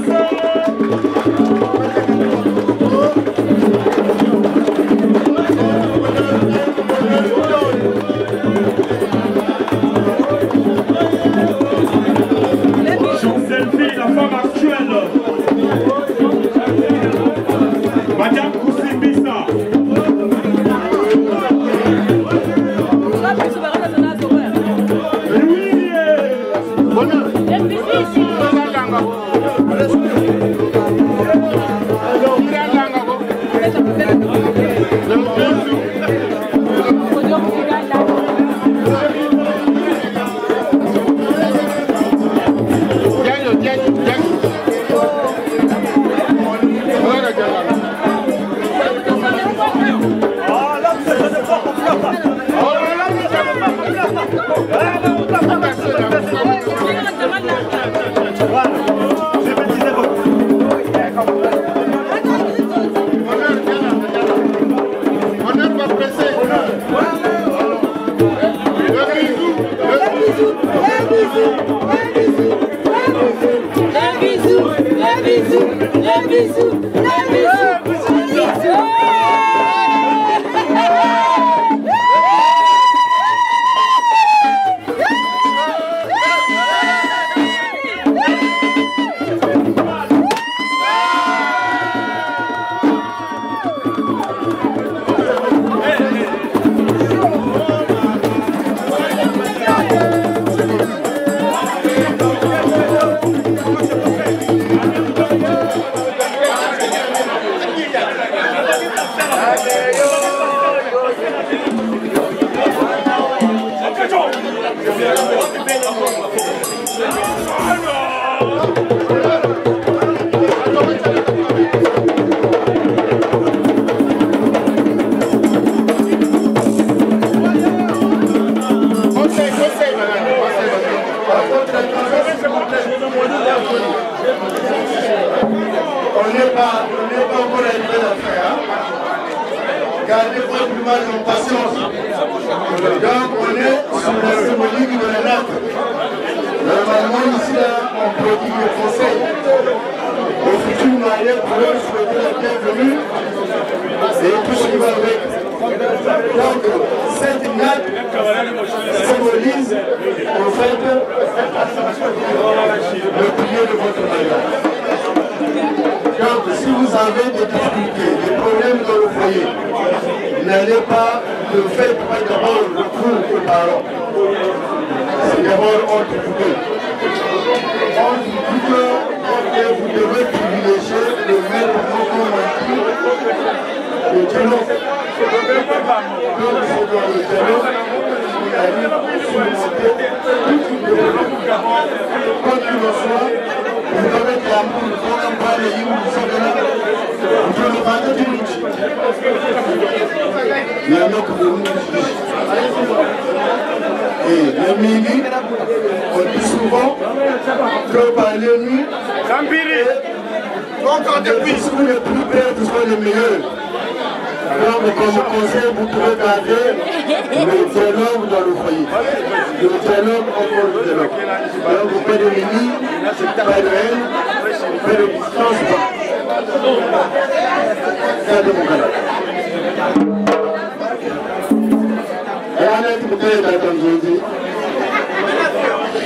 mwana etikuteyekata nzozi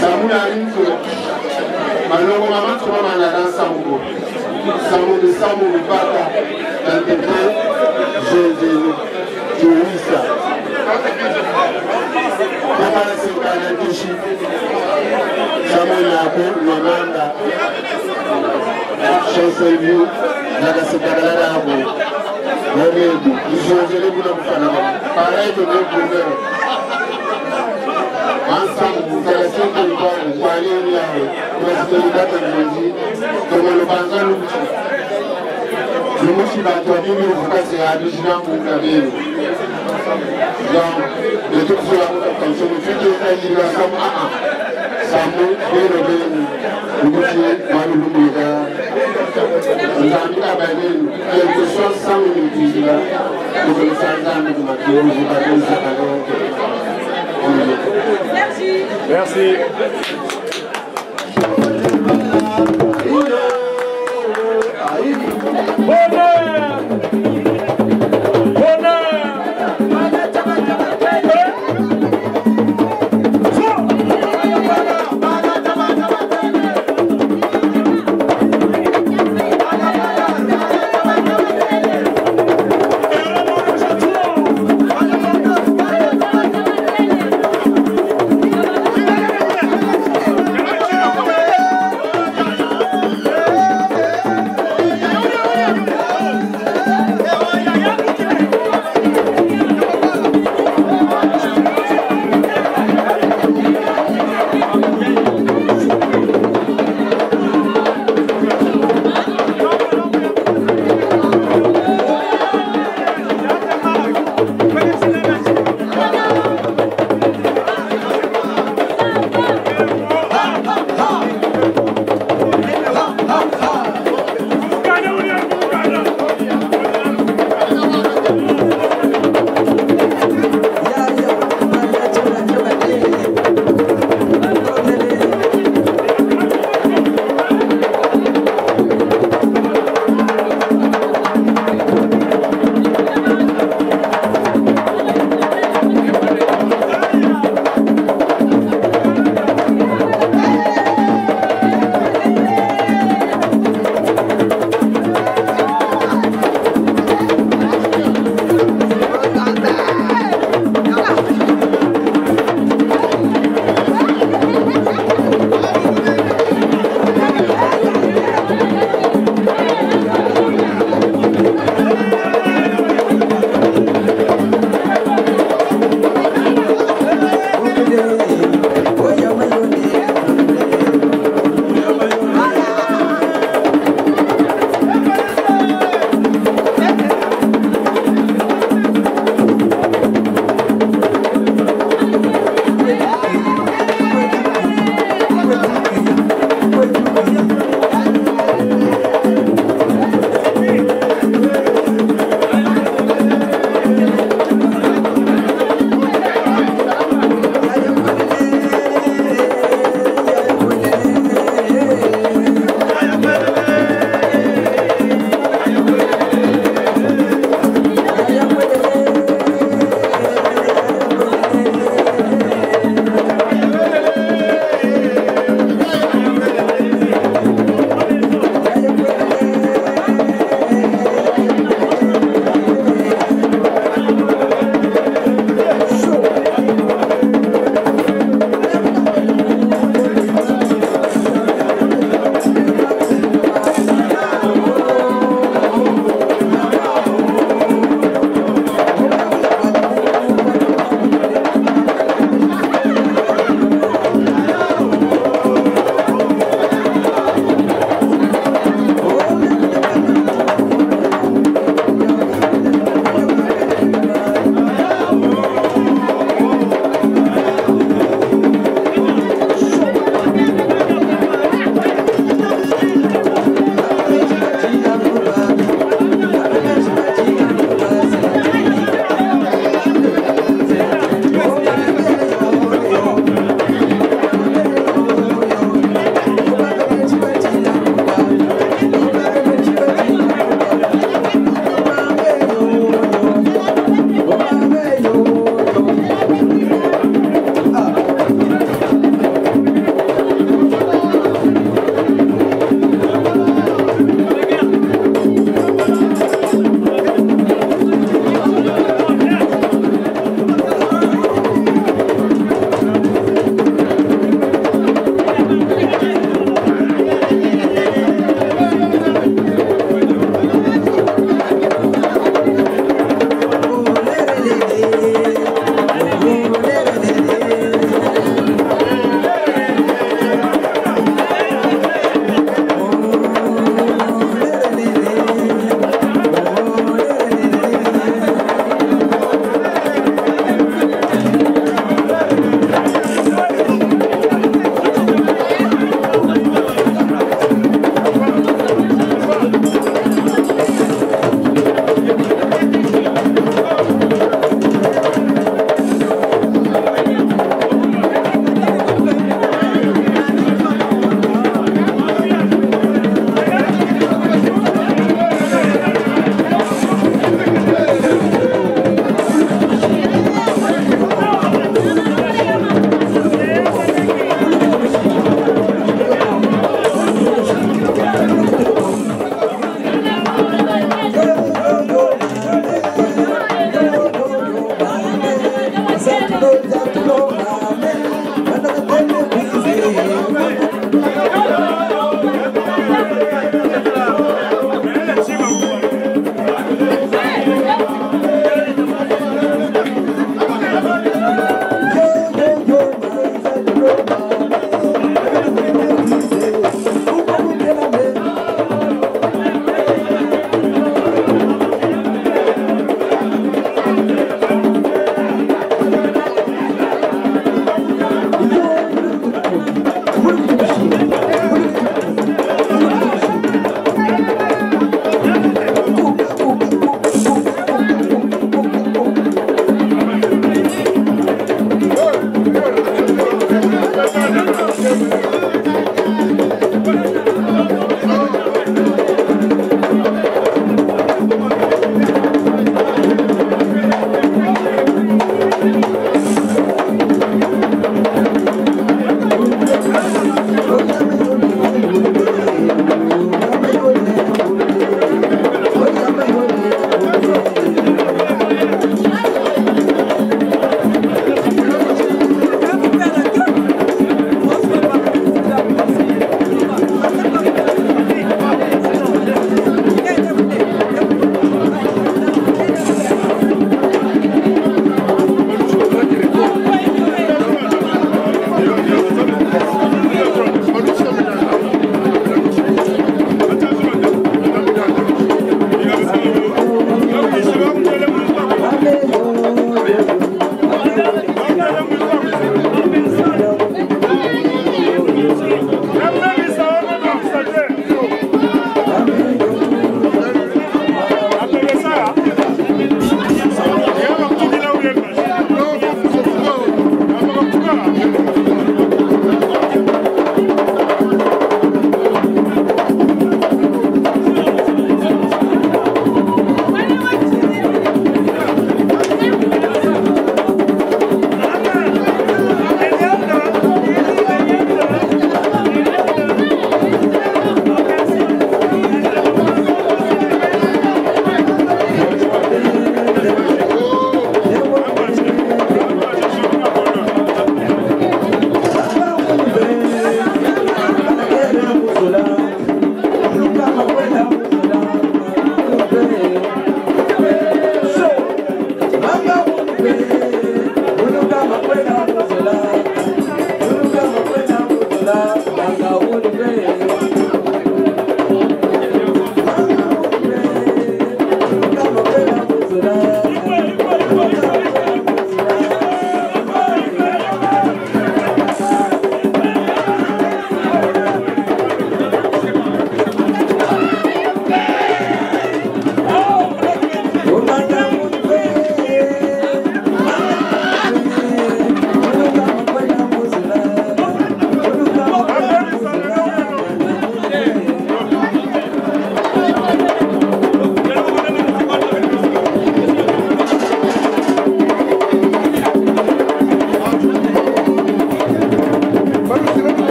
samula ali nso malongo mamatoma manala nsambo samulu samulu baka tantete zozelo towisa kakalasekana tishi samonako nomanga chancelu nakasekanalanabo nomedu izozele buna mufanaa paraito nebumero ensemble kalasenke kwangu kwaneni yawe kunasitolibata mbenji tomalobangaluchi lumushi bantu babimi ukukase abijinambunga benu donc de toute façon comme je me fais que elle ira comme ah ah samu beno benu lumushi manu lumuga ndandika babenu quelque chose sans minutizila kukulisanzandu kukakulisakaloke Merci.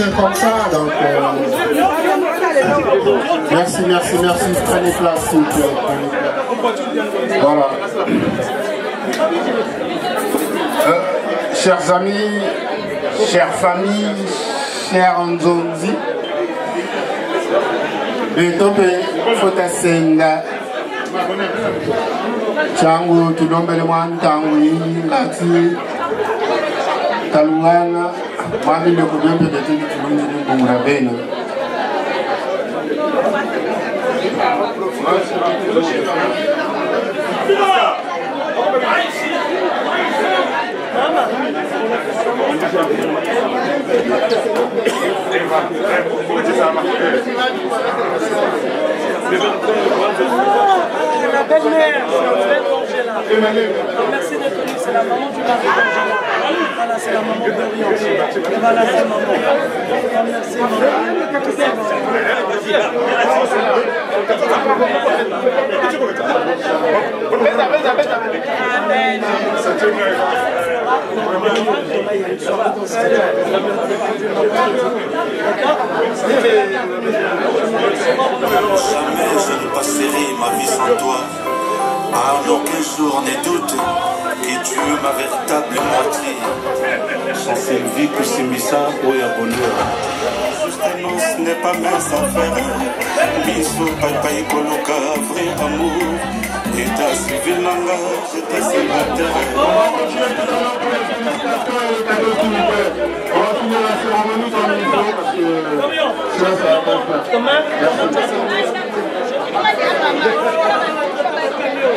Repartir comme ça. Donc, euh, merci, merci, merci. Prenez place, s'il vous plaît. Voilà. Euh, chers amis, chères familles, chers Nzonzi, betope fotasenga changu kidombele mwantangu ngati talungana mwabile kubembe betili tulungile ngumula bena La belle-mère, c'est Angela. Merci d'être venue, c'est la maman du mari. Voilà, c'est la maman d'Ori Voilà, c'est maman. Merci Amen. Jamais je ne passerai ma vie sans toi. Alors qu'un jour n'est que tu es ma véritable moitié. Sylvie Kusimisa oyo ya bonheur? Soutenance n'est pas affaires. Biso papa vrai amour. État civil nanga, j'étais célibataire. Que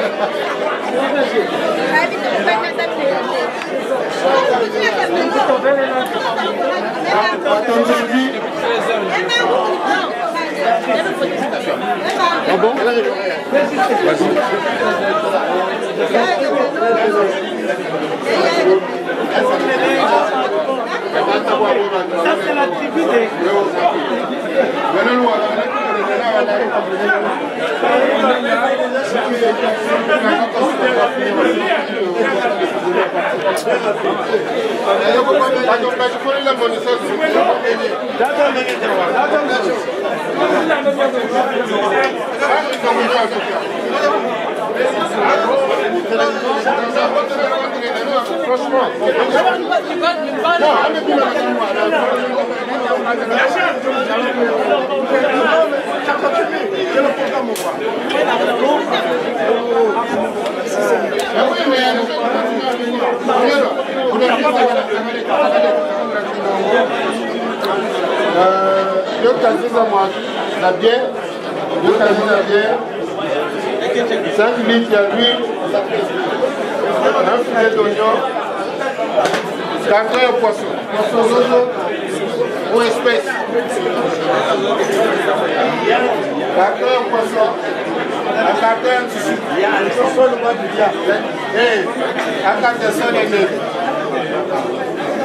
faire. Ah Ça, c'est la tribu des. La bière yo kaziza bière 5 litres ya huile un filet d'oignon 4 ya poisson. Poisson zozo ou espèce 4 ya poisson. À 4 ya nsusu solo babilia à 4 ya solo nene Honneur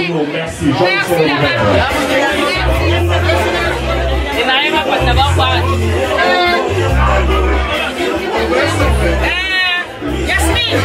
d'abord. Merci, Jean Et Marie va pas savoir quoi. Yasmine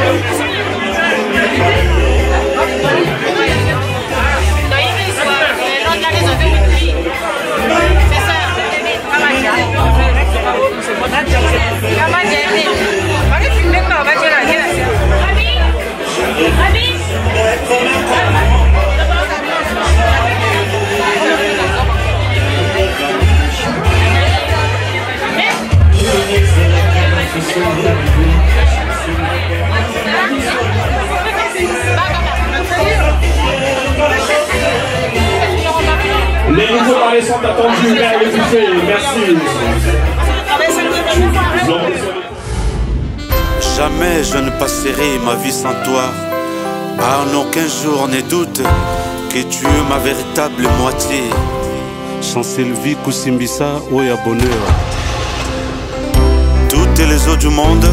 Les nouveaux mariés sont attendus vers. Merci. Jamais je ne passerai ma vie sans toi. En aucun jour ne doute que tu es ma véritable moitié. Bonheur. Les eaux du monde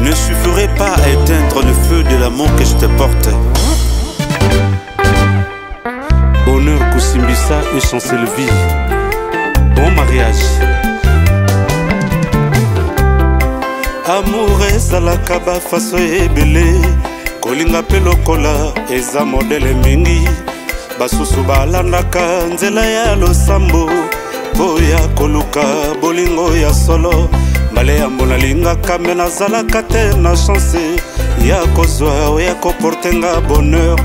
ne suffiraient pas à éteindre le feu de l'amour que je te porte. Bonheur Kusimbisa et Chancelvi. Bon mariage. amour ezalaka bafaso ebele kolinga mpe lokola eza modele mingi basusu balandaka nzela ya losambo mpo ya koluka bolingo ya solo mbala yambo nalingaka me nazalaka te na chance ya kozwa oya koporte nga bonheur.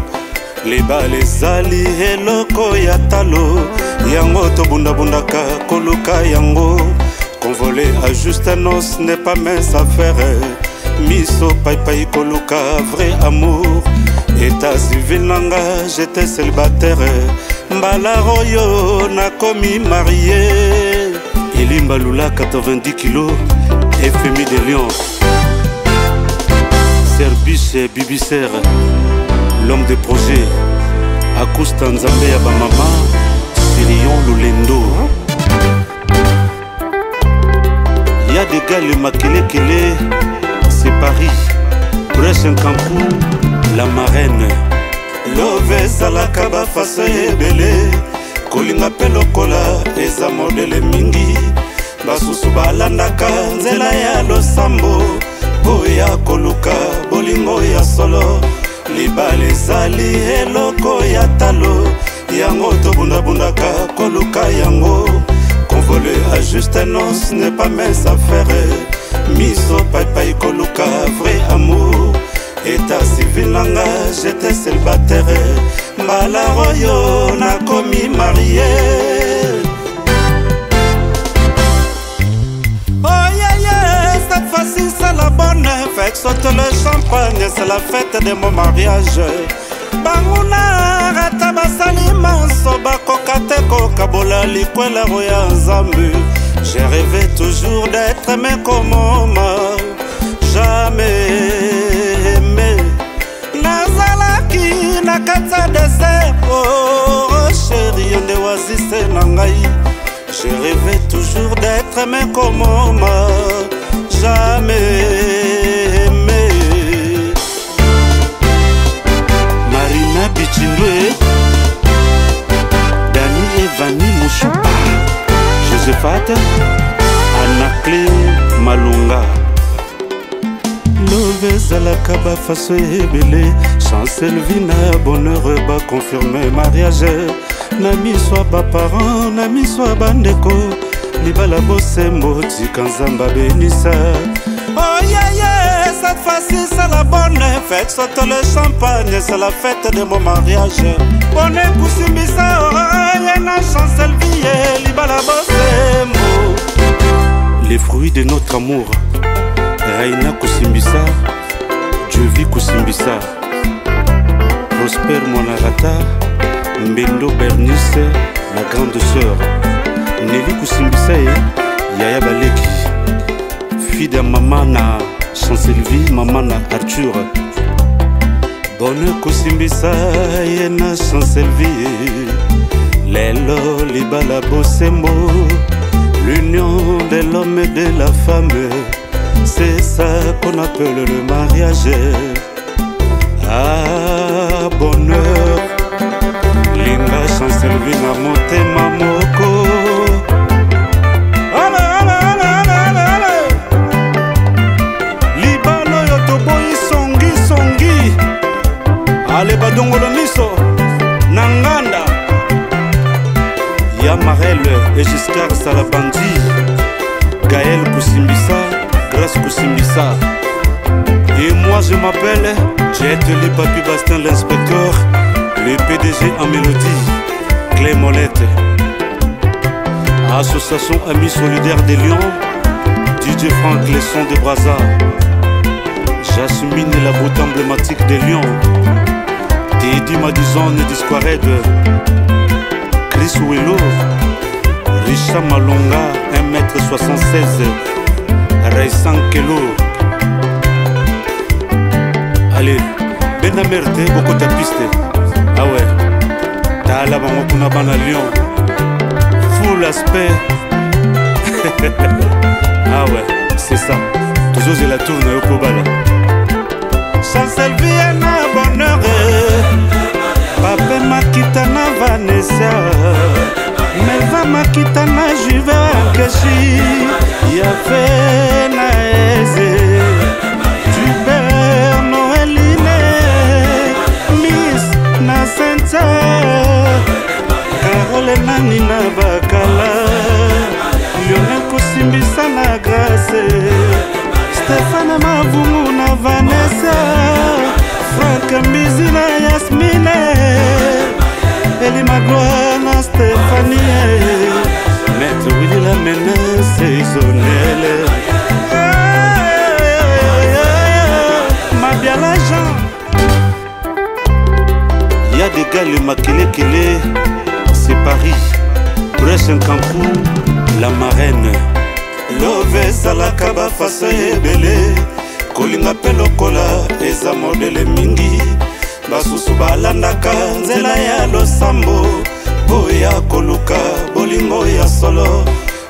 Libala ezali eloko ya talo yango tobundabundaka koluka yango. Convolé à juste un os n'est pas mince affaire miso paipai koluka vrai amour. Eta civil nanga j'étais célibataire. Mbala oyo nakomi marie elimba lula 90 kilo fmi de lion serbus bibiser l'homme de projet. Akusta nzambe ya bamama sirion lolendo ya degal makelekele c'est paris. Brèche nkanku la marraine. Love ezalaka bafaso ebele. Kolinga mpe lokola eza modele mingi basusu balandaka nzela ya losambo mpo ya koluka bolingo ya solo. Libala ezali eloko ya talo yango tobundabundaka koluka yango. Convolé à juste un os n'est pas mince affaire miso paipai koluka vrai amour. Eta civil nanga j'étais célibataire. Mbala oyo nakomi marie fois-ci c'est la bonne fête, saute le champagne, c'est la fête de mon mariage. banguna ata basali manso bakoka kokabola likwelero ya nzambe j'ai rêvé toujours d'être aimé comme homme jamais aimé nazalaki na kati ya désert oh chéri yo nde j'ai rêvé toujours d'être aimé comme homme jamais aimé. Marina bichindwe dani evani mushupa josephat anacle malunga love ezalaka bafaso ebele chancelvi na bonheur bakonfirme mariage. Na miso ya baparent na miso ya bandeko libala bosembo tika nzambe abenisa Oh yeah yeah, cette fois-ci c'est la bonne fête, saute le champagne, c'est la fête de mon mariage. Bonne kusimbisa oye na chancelvie, libala bosembo. Les fruits de notre amour, Raina Kusimbisa, Jovi Kusimbisa, Prosper Monarata, Mbendo Bernice, la grande sœur, Nelly Kusimbisa Yaya Baleki. fille ya mama na chancelvi mama na arthur. Bone kosimbisa na chancelvi lelo libala bosembo. L'union de l'homme et de la femme. C'est ça qu'on appelle le mariage. Ah bonheur. Linga chancelvi na motema moko ale badongolo miso na nganda ya marel et giscar salabandi. Gaël kusimbisa grâce kusimbisa. Et moi je m'appelle jet li papi bastin l'inspecteur. Le pdg en mélodie clé molette. Association amis solidaires des lions dj frank les sons de brazza Jasmine la beauté emblématique des et Dima Dizone disparaît de Chris Willow Richa Malonga 1m76 Raisan Kelo. Allez, Benda Merde, beaucoup de piste. Ah ouais, Tala Bangokuna Bana Lyon. Full aspect. Ah ouais, c'est ça. Toujours j'ai la tourne au Kobala Chancel Vienne, bonheur. Pape makita na vanessa. Melva makita na juve ankeshi yafe na eze. Tuber noeline miss na sente karole nani na bakala. Lionel kosimbisa na grace. Stefane mavumu na vanessa frank mbizi na yasmine. Elimagloire na stefanie maître willi la menace isonele. Mabiala jean. Ya des gars le makelekele c'est paris. Brèche nkampu la marraine. Love ezalaka bafaso ebele kolinga mpe lokola eza modele mingi. Basusu balandaka nzela ya losambo mpo ya koluka bolingo ya solo.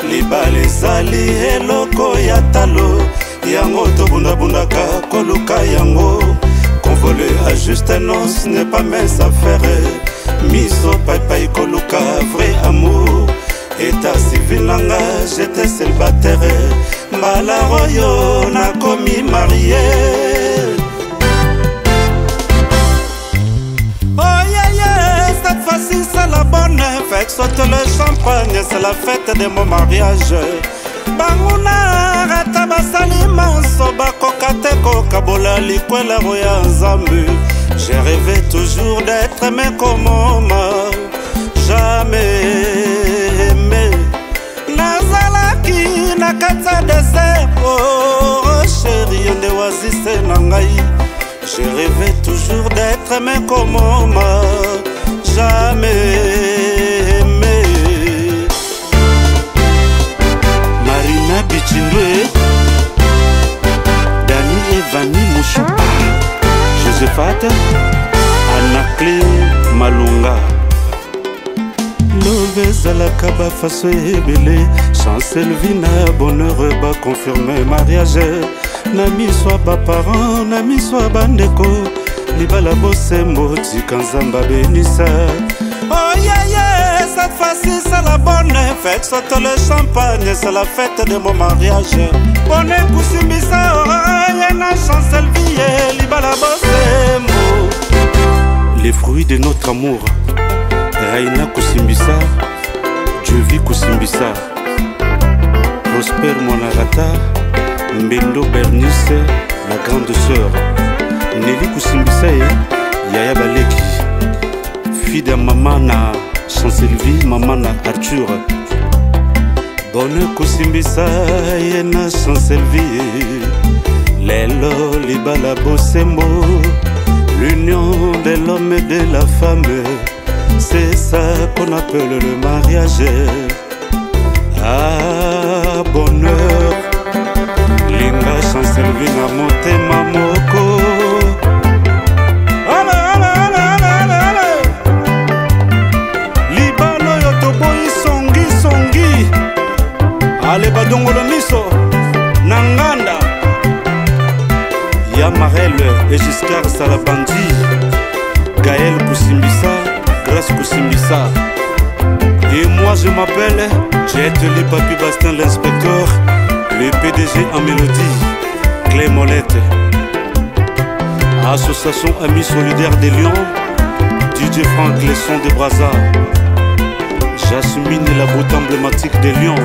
Libala ezali eloko ya talo yango tobundabundaka koluka yango. Convole à juste nos n'est pas mes affaires miso paipai koluka vrai amour. Eta civil nanga jete célibataire mbala oyo nakomi marie. Yeah, cette fois-ci c'est la bonne que saute le champagne, c'est la fête de mon mariage. Banguna ata basali manso bakoka te kokabola likwelero ya nzambe. J'ai rêvé toujours d'être aimé comme homme. Jamais na kati ya desert oh, sheri nde wazise na ngai. J'ai rêvé toujours d'être aimé comme homme. Jamais aimé. Marina bichindwe. Dani evani mushupa josephat anacle malunga love ezalaka bafaso ebele chancelvi na bonheur bakonfirme mariage na miso ya baparent na miso ya bandeko libala bosembo tika nzambe abenisa Oh yeah, cette fois-ci c'est la bonne fête, saute le champagne, c'est la fête de mon mariage. Bonne kusimbisa oraye na chancelvie, libala bosembo. Les fruits de notre amour, Raina kusimbisa, Dieu vit kusimbisa. Prosper Monarata, Mbendo Bernice, la grande sœur. Nelly kusimbisa et Yaya Baleki. fille ya mama na chancelvi mama na arthur bone kosimbisa ye na chancelvi lelo libala bosembo l'union de l'homme et de la femme c'est ça qu'on appelle le mariage. Ah bonheur. Linga chancelvi na motema moko. Libala oyo toboyi songisongi ale badongolo miso. Na nganda ya marel et giscard salabandi. Gaël kusimbisa et moi je m'appelle jet li papi bastin l'inspecteur. Le pdg en mélodie. Clé molette. Association amis solidaires des lions. DJ Franck les sons de Brazza Jasmine la beauté emblématique des lions.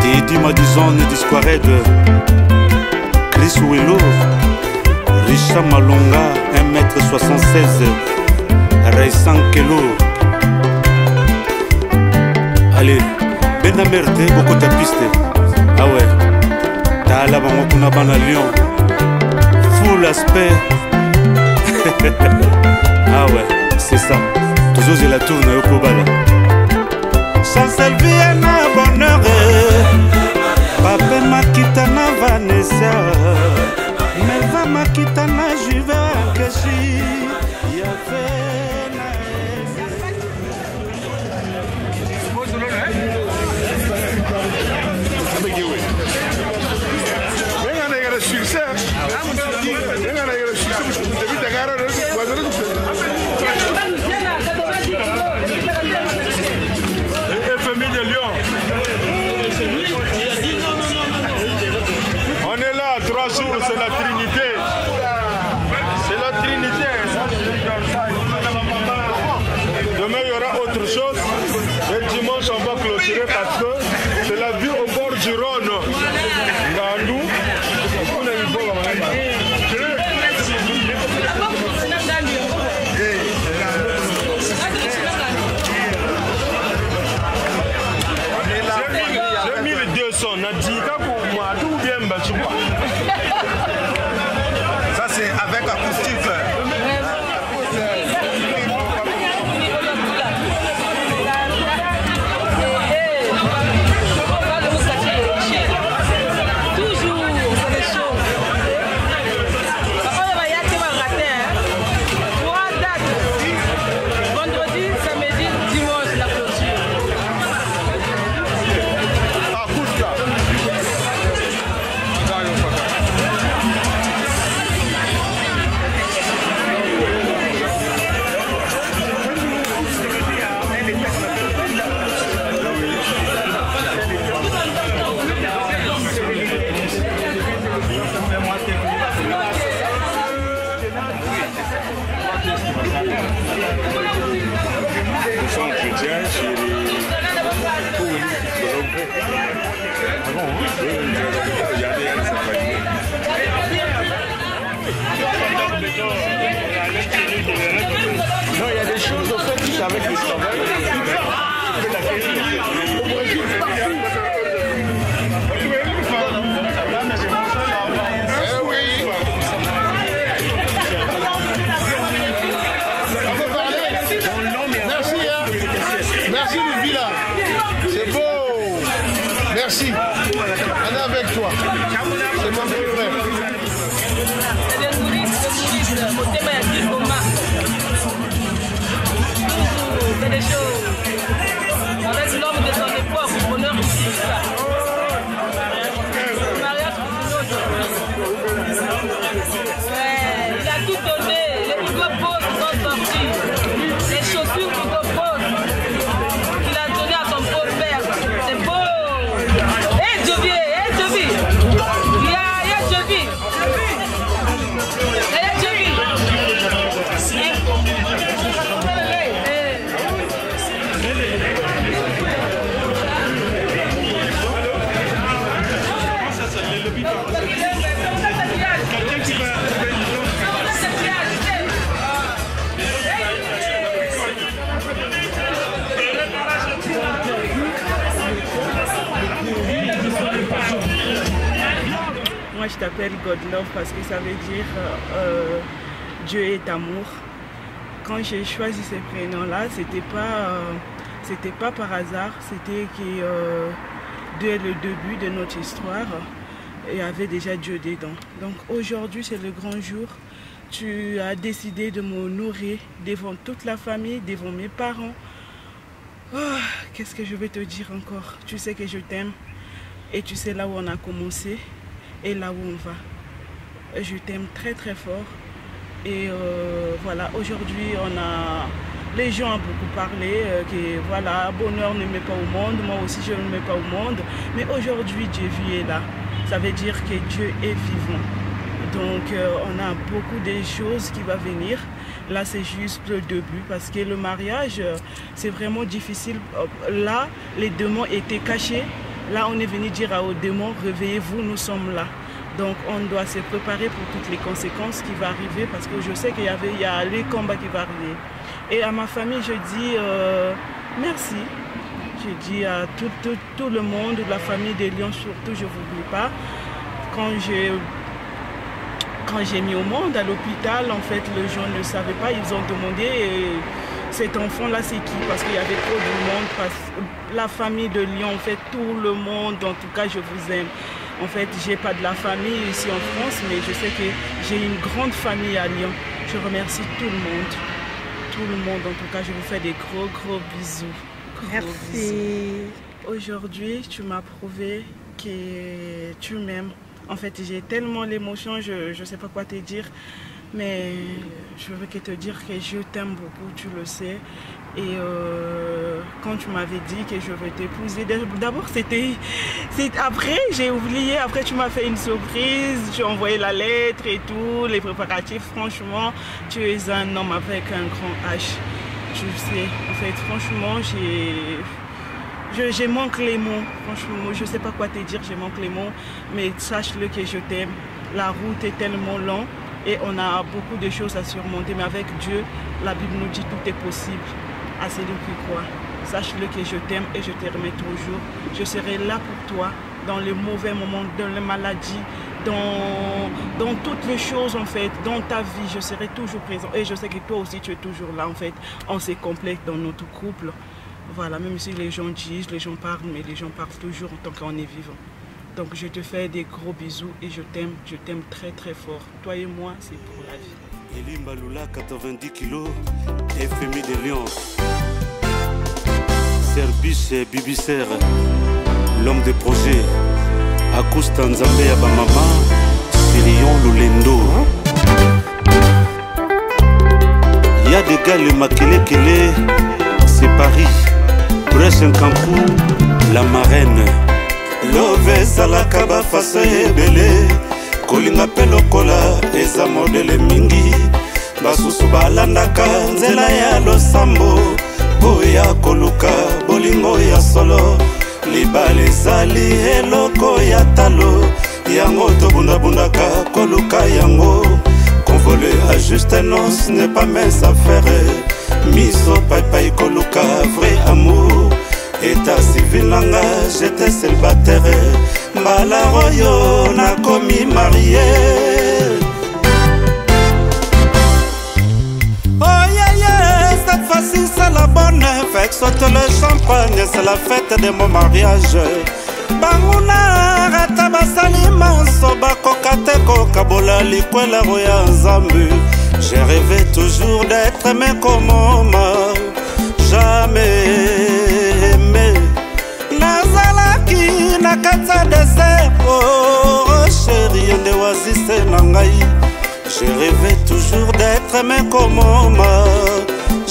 Teddy Madison Disquared Chris Willow. Richard Malonga 1m76 Raisan Kelo Allez, Bena Merde, beaucoup de piste Ah ouais, Tala bango kuna bana lion Full aspect. Ah ouais c'est ça. Tozozela tour na yo kobala chancelvie na bonheur pape makita na vanessa. Melva makita na juve ankeshi choisi ces prénoms-là, c'était pas, euh, pas par hasard. C'était que euh, dès le début de notre histoire, il y avait déjà Dieu dedans. Donc aujourd'hui, c'est le grand jour. Tu as décidé de m'honorer devant toute la famille, devant mes parents. Oh, Qu'est-ce que je vais te dire encore? Tu sais que je t'aime et tu sais là où on a commencé et là où on va. Je t'aime très très fort. Et euh, voilà, aujourd'hui, on a. Les gens ont beaucoup parlé euh, que voilà, bonheur ne met pas au monde, moi aussi je ne mets pas au monde. Mais aujourd'hui, Dieu vit est là. Ça veut dire que Dieu est vivant. Donc euh, on a beaucoup de choses qui vont venir. Là, c'est juste le début parce que le mariage, c'est vraiment difficile. Là, les démons étaient cachés. Là, on est venu dire aux démons, réveillez-vous, nous sommes là. Donc, on doit se préparer pour toutes les conséquences qui vont arriver parce que je sais qu'il y, y a les combats qui vont arriver. Et à ma famille, je dis euh, merci. Je dis à tout, le monde, la famille des Lions surtout, je ne vous oublie pas. Quand j'ai quand j'ai mis au monde à l'hôpital, en fait, les gens ne savaient pas. Ils ont demandé euh, cet enfant-là, c'est qui? Parce qu'il y avait trop de monde. La famille de Lyon, en fait, tout le monde, en tout cas, je vous aime. En fait, j'ai pas de la famille ici en France, mais je sais que j'ai une grande famille à Lyon. Je remercie tout le monde. Tout le monde, en tout cas, je vous fais des gros, gros bisous. Gros Merci. Aujourd'hui, tu m'as prouvé que tu m'aimes. En fait, j'ai tellement l'émotion, je ne sais pas quoi te dire. Mais je veux que te dire que je t'aime beaucoup, tu le sais. Et euh, quand tu m'avais dit que je veux t'épouser, d'abord c'était... Après, j'ai oublié, après tu m'as fait une surprise, tu as envoyé la lettre et tout, les préparatifs. Franchement, tu es un homme avec un grand H. je sais. En fait, franchement, j'ai. Je manque les mots, franchement, je ne sais pas quoi te dire, je manque les mots, mais sache-le que je t'aime. La route est tellement longue et on a beaucoup de choses à surmonter, mais avec Dieu, la Bible nous dit tout est possible à celui qui croit. Sache-le que je t'aime et je remets toujours. Je serai là pour toi dans les mauvais moments, dans les maladies, dans, dans toutes les choses en fait, dans ta vie, je serai toujours présent. Et je sais que toi aussi tu es toujours là en fait. On se complète dans notre couple. Voilà, même si les gens disent, les gens parlent, mais les gens parlent toujours en tant qu'on est vivant. Donc je te fais des gros bisous et je t'aime, je t'aime très très fort. Toi et moi, c'est pour la vie. Elimba Lula, 90 kilos, FMI de Lyon. Serbus et l'homme des projets. Akusta Nzambe ya bamama, Sirion Lulendo. Il y a des gars, le Makelekele, c'est Paris. Brèche Nkankou, la marraine. love ezalaka bafaso ebele kolinga mpe lokola eza modele mingi. Basusu balandaka nzela ya losambo mpo ya koluka bolingo ya solo. Libala ezali eloko ya talo yango tobundabundaka koluka yango. Convole a juste nos n'est pas mes affaires. Miso paipai koluka vrai amour eta civil nanga jete célibataire. Mbala oyo nakomi marie cette fois-ci c'est la bonne fête. Saute le champagne c'est la fête de mon mariage. Banguna ata basali manso bakoka te kokabola likwelero ya nzambe j'ai rêvé toujours d'être homme. Jamais na kati ya desert. Oh, sheri nde wazise na ngai. J'ai rêvé toujours d'être aimé comme homme.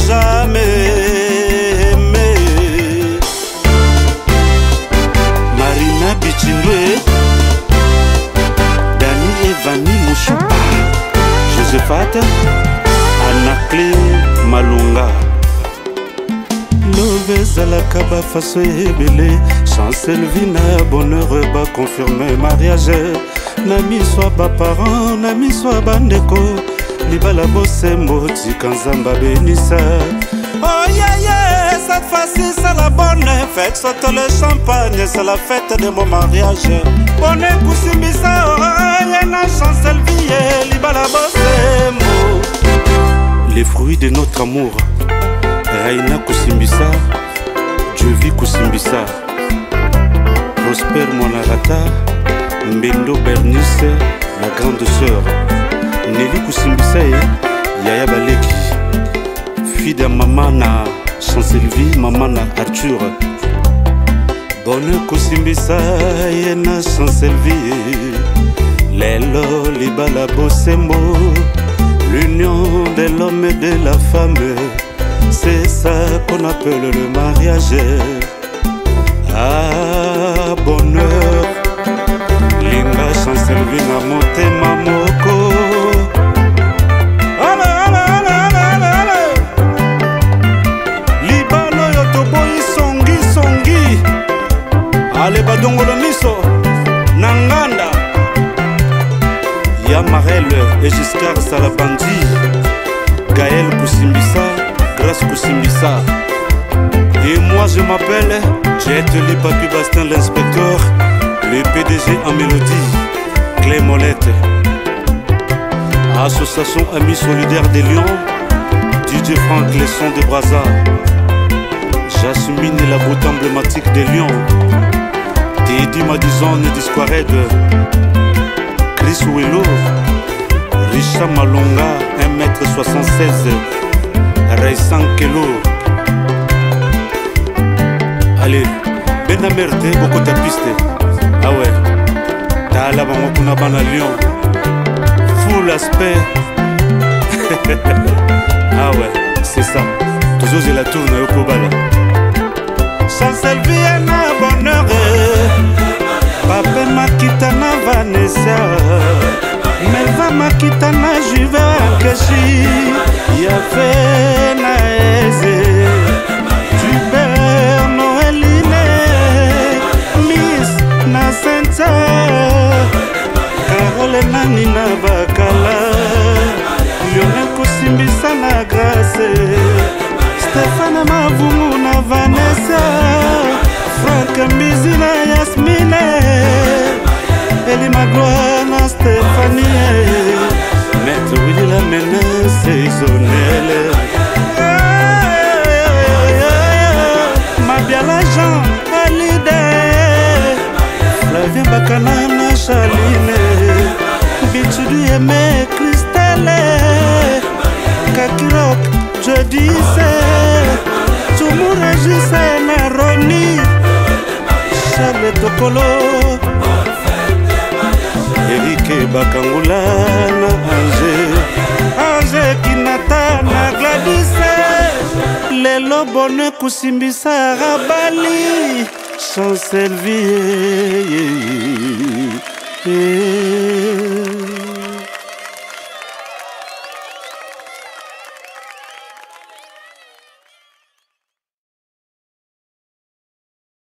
Jamais aimé. Marina bichindwe dani evani mushupa josephat anacle malunga love ezalaka bafaso ebele. Chancelvi na bonheur bakonfirme mariage. Na miso ya baparent na miso bandeko libala bosembo tika nzambe abenisa oyeye cette fois-ci c'est la bonne fête. Saute le champagne c'est la fête de mon mariage. Bone kusimbisa oye na chancelvie libala bosembo les fruits de notre amour raina kusimbisa jovi kusimbisa prosper monarata mbendo bernice la grande sœur. Neli kusimbisa ye yaya baleki. Fide ya mama na chancelvi mama na arthur. Bone kusimbisa ye na chancelvi lelo libala bosembo l'union de l'homme et de la femme c'est ça qu'on appelle le mariage. Ah bonheur. Linga chancelvi na motema moko. Libala oyo toboyi songisongi ale badongolo miso. Na nganda ya marel et giscar salabandi. Gaël kusimbisa et moi je m'appelle Jet Papi Bastin l'inspecteur. Le PDG en mélodie. Clé Molette. Association Amis Solidaires des Lions. DJ Franck les sons de Brazza Jasmine la beauté emblématique des Lions. Teddy Madison et Disquared. Chris Willow. Richard Malonga 1m76 Raisan Kelo Allez, benda merte bokota piste Ah ouais, tala bango kuna bana Lyon Full aspect. Ah ouais, c'est ça. Tozozela tour na yo po bala chancelvie na bonheur. Pape makita na vanessa melva makita na juve nkeshi yafe na eze tuber noeline miss na senta karole nani na bakala lionel kosimbisa na grace. Stefane mavumu na vanessa. Frank mbizi na yasmine Kelly Magloire na Stéphanie. Maître Willy la menace saisonnelle Mabiala Jean Hallyday. Flavien Bacala na Chaline. Bitulu Aimé Christelle. Kakirok Jodise Tumu Régis Naroni Charles Tokolo erike bakangula na ange. Ange kinata na gladise lelo bone kusimbisa rabali. Chancelvie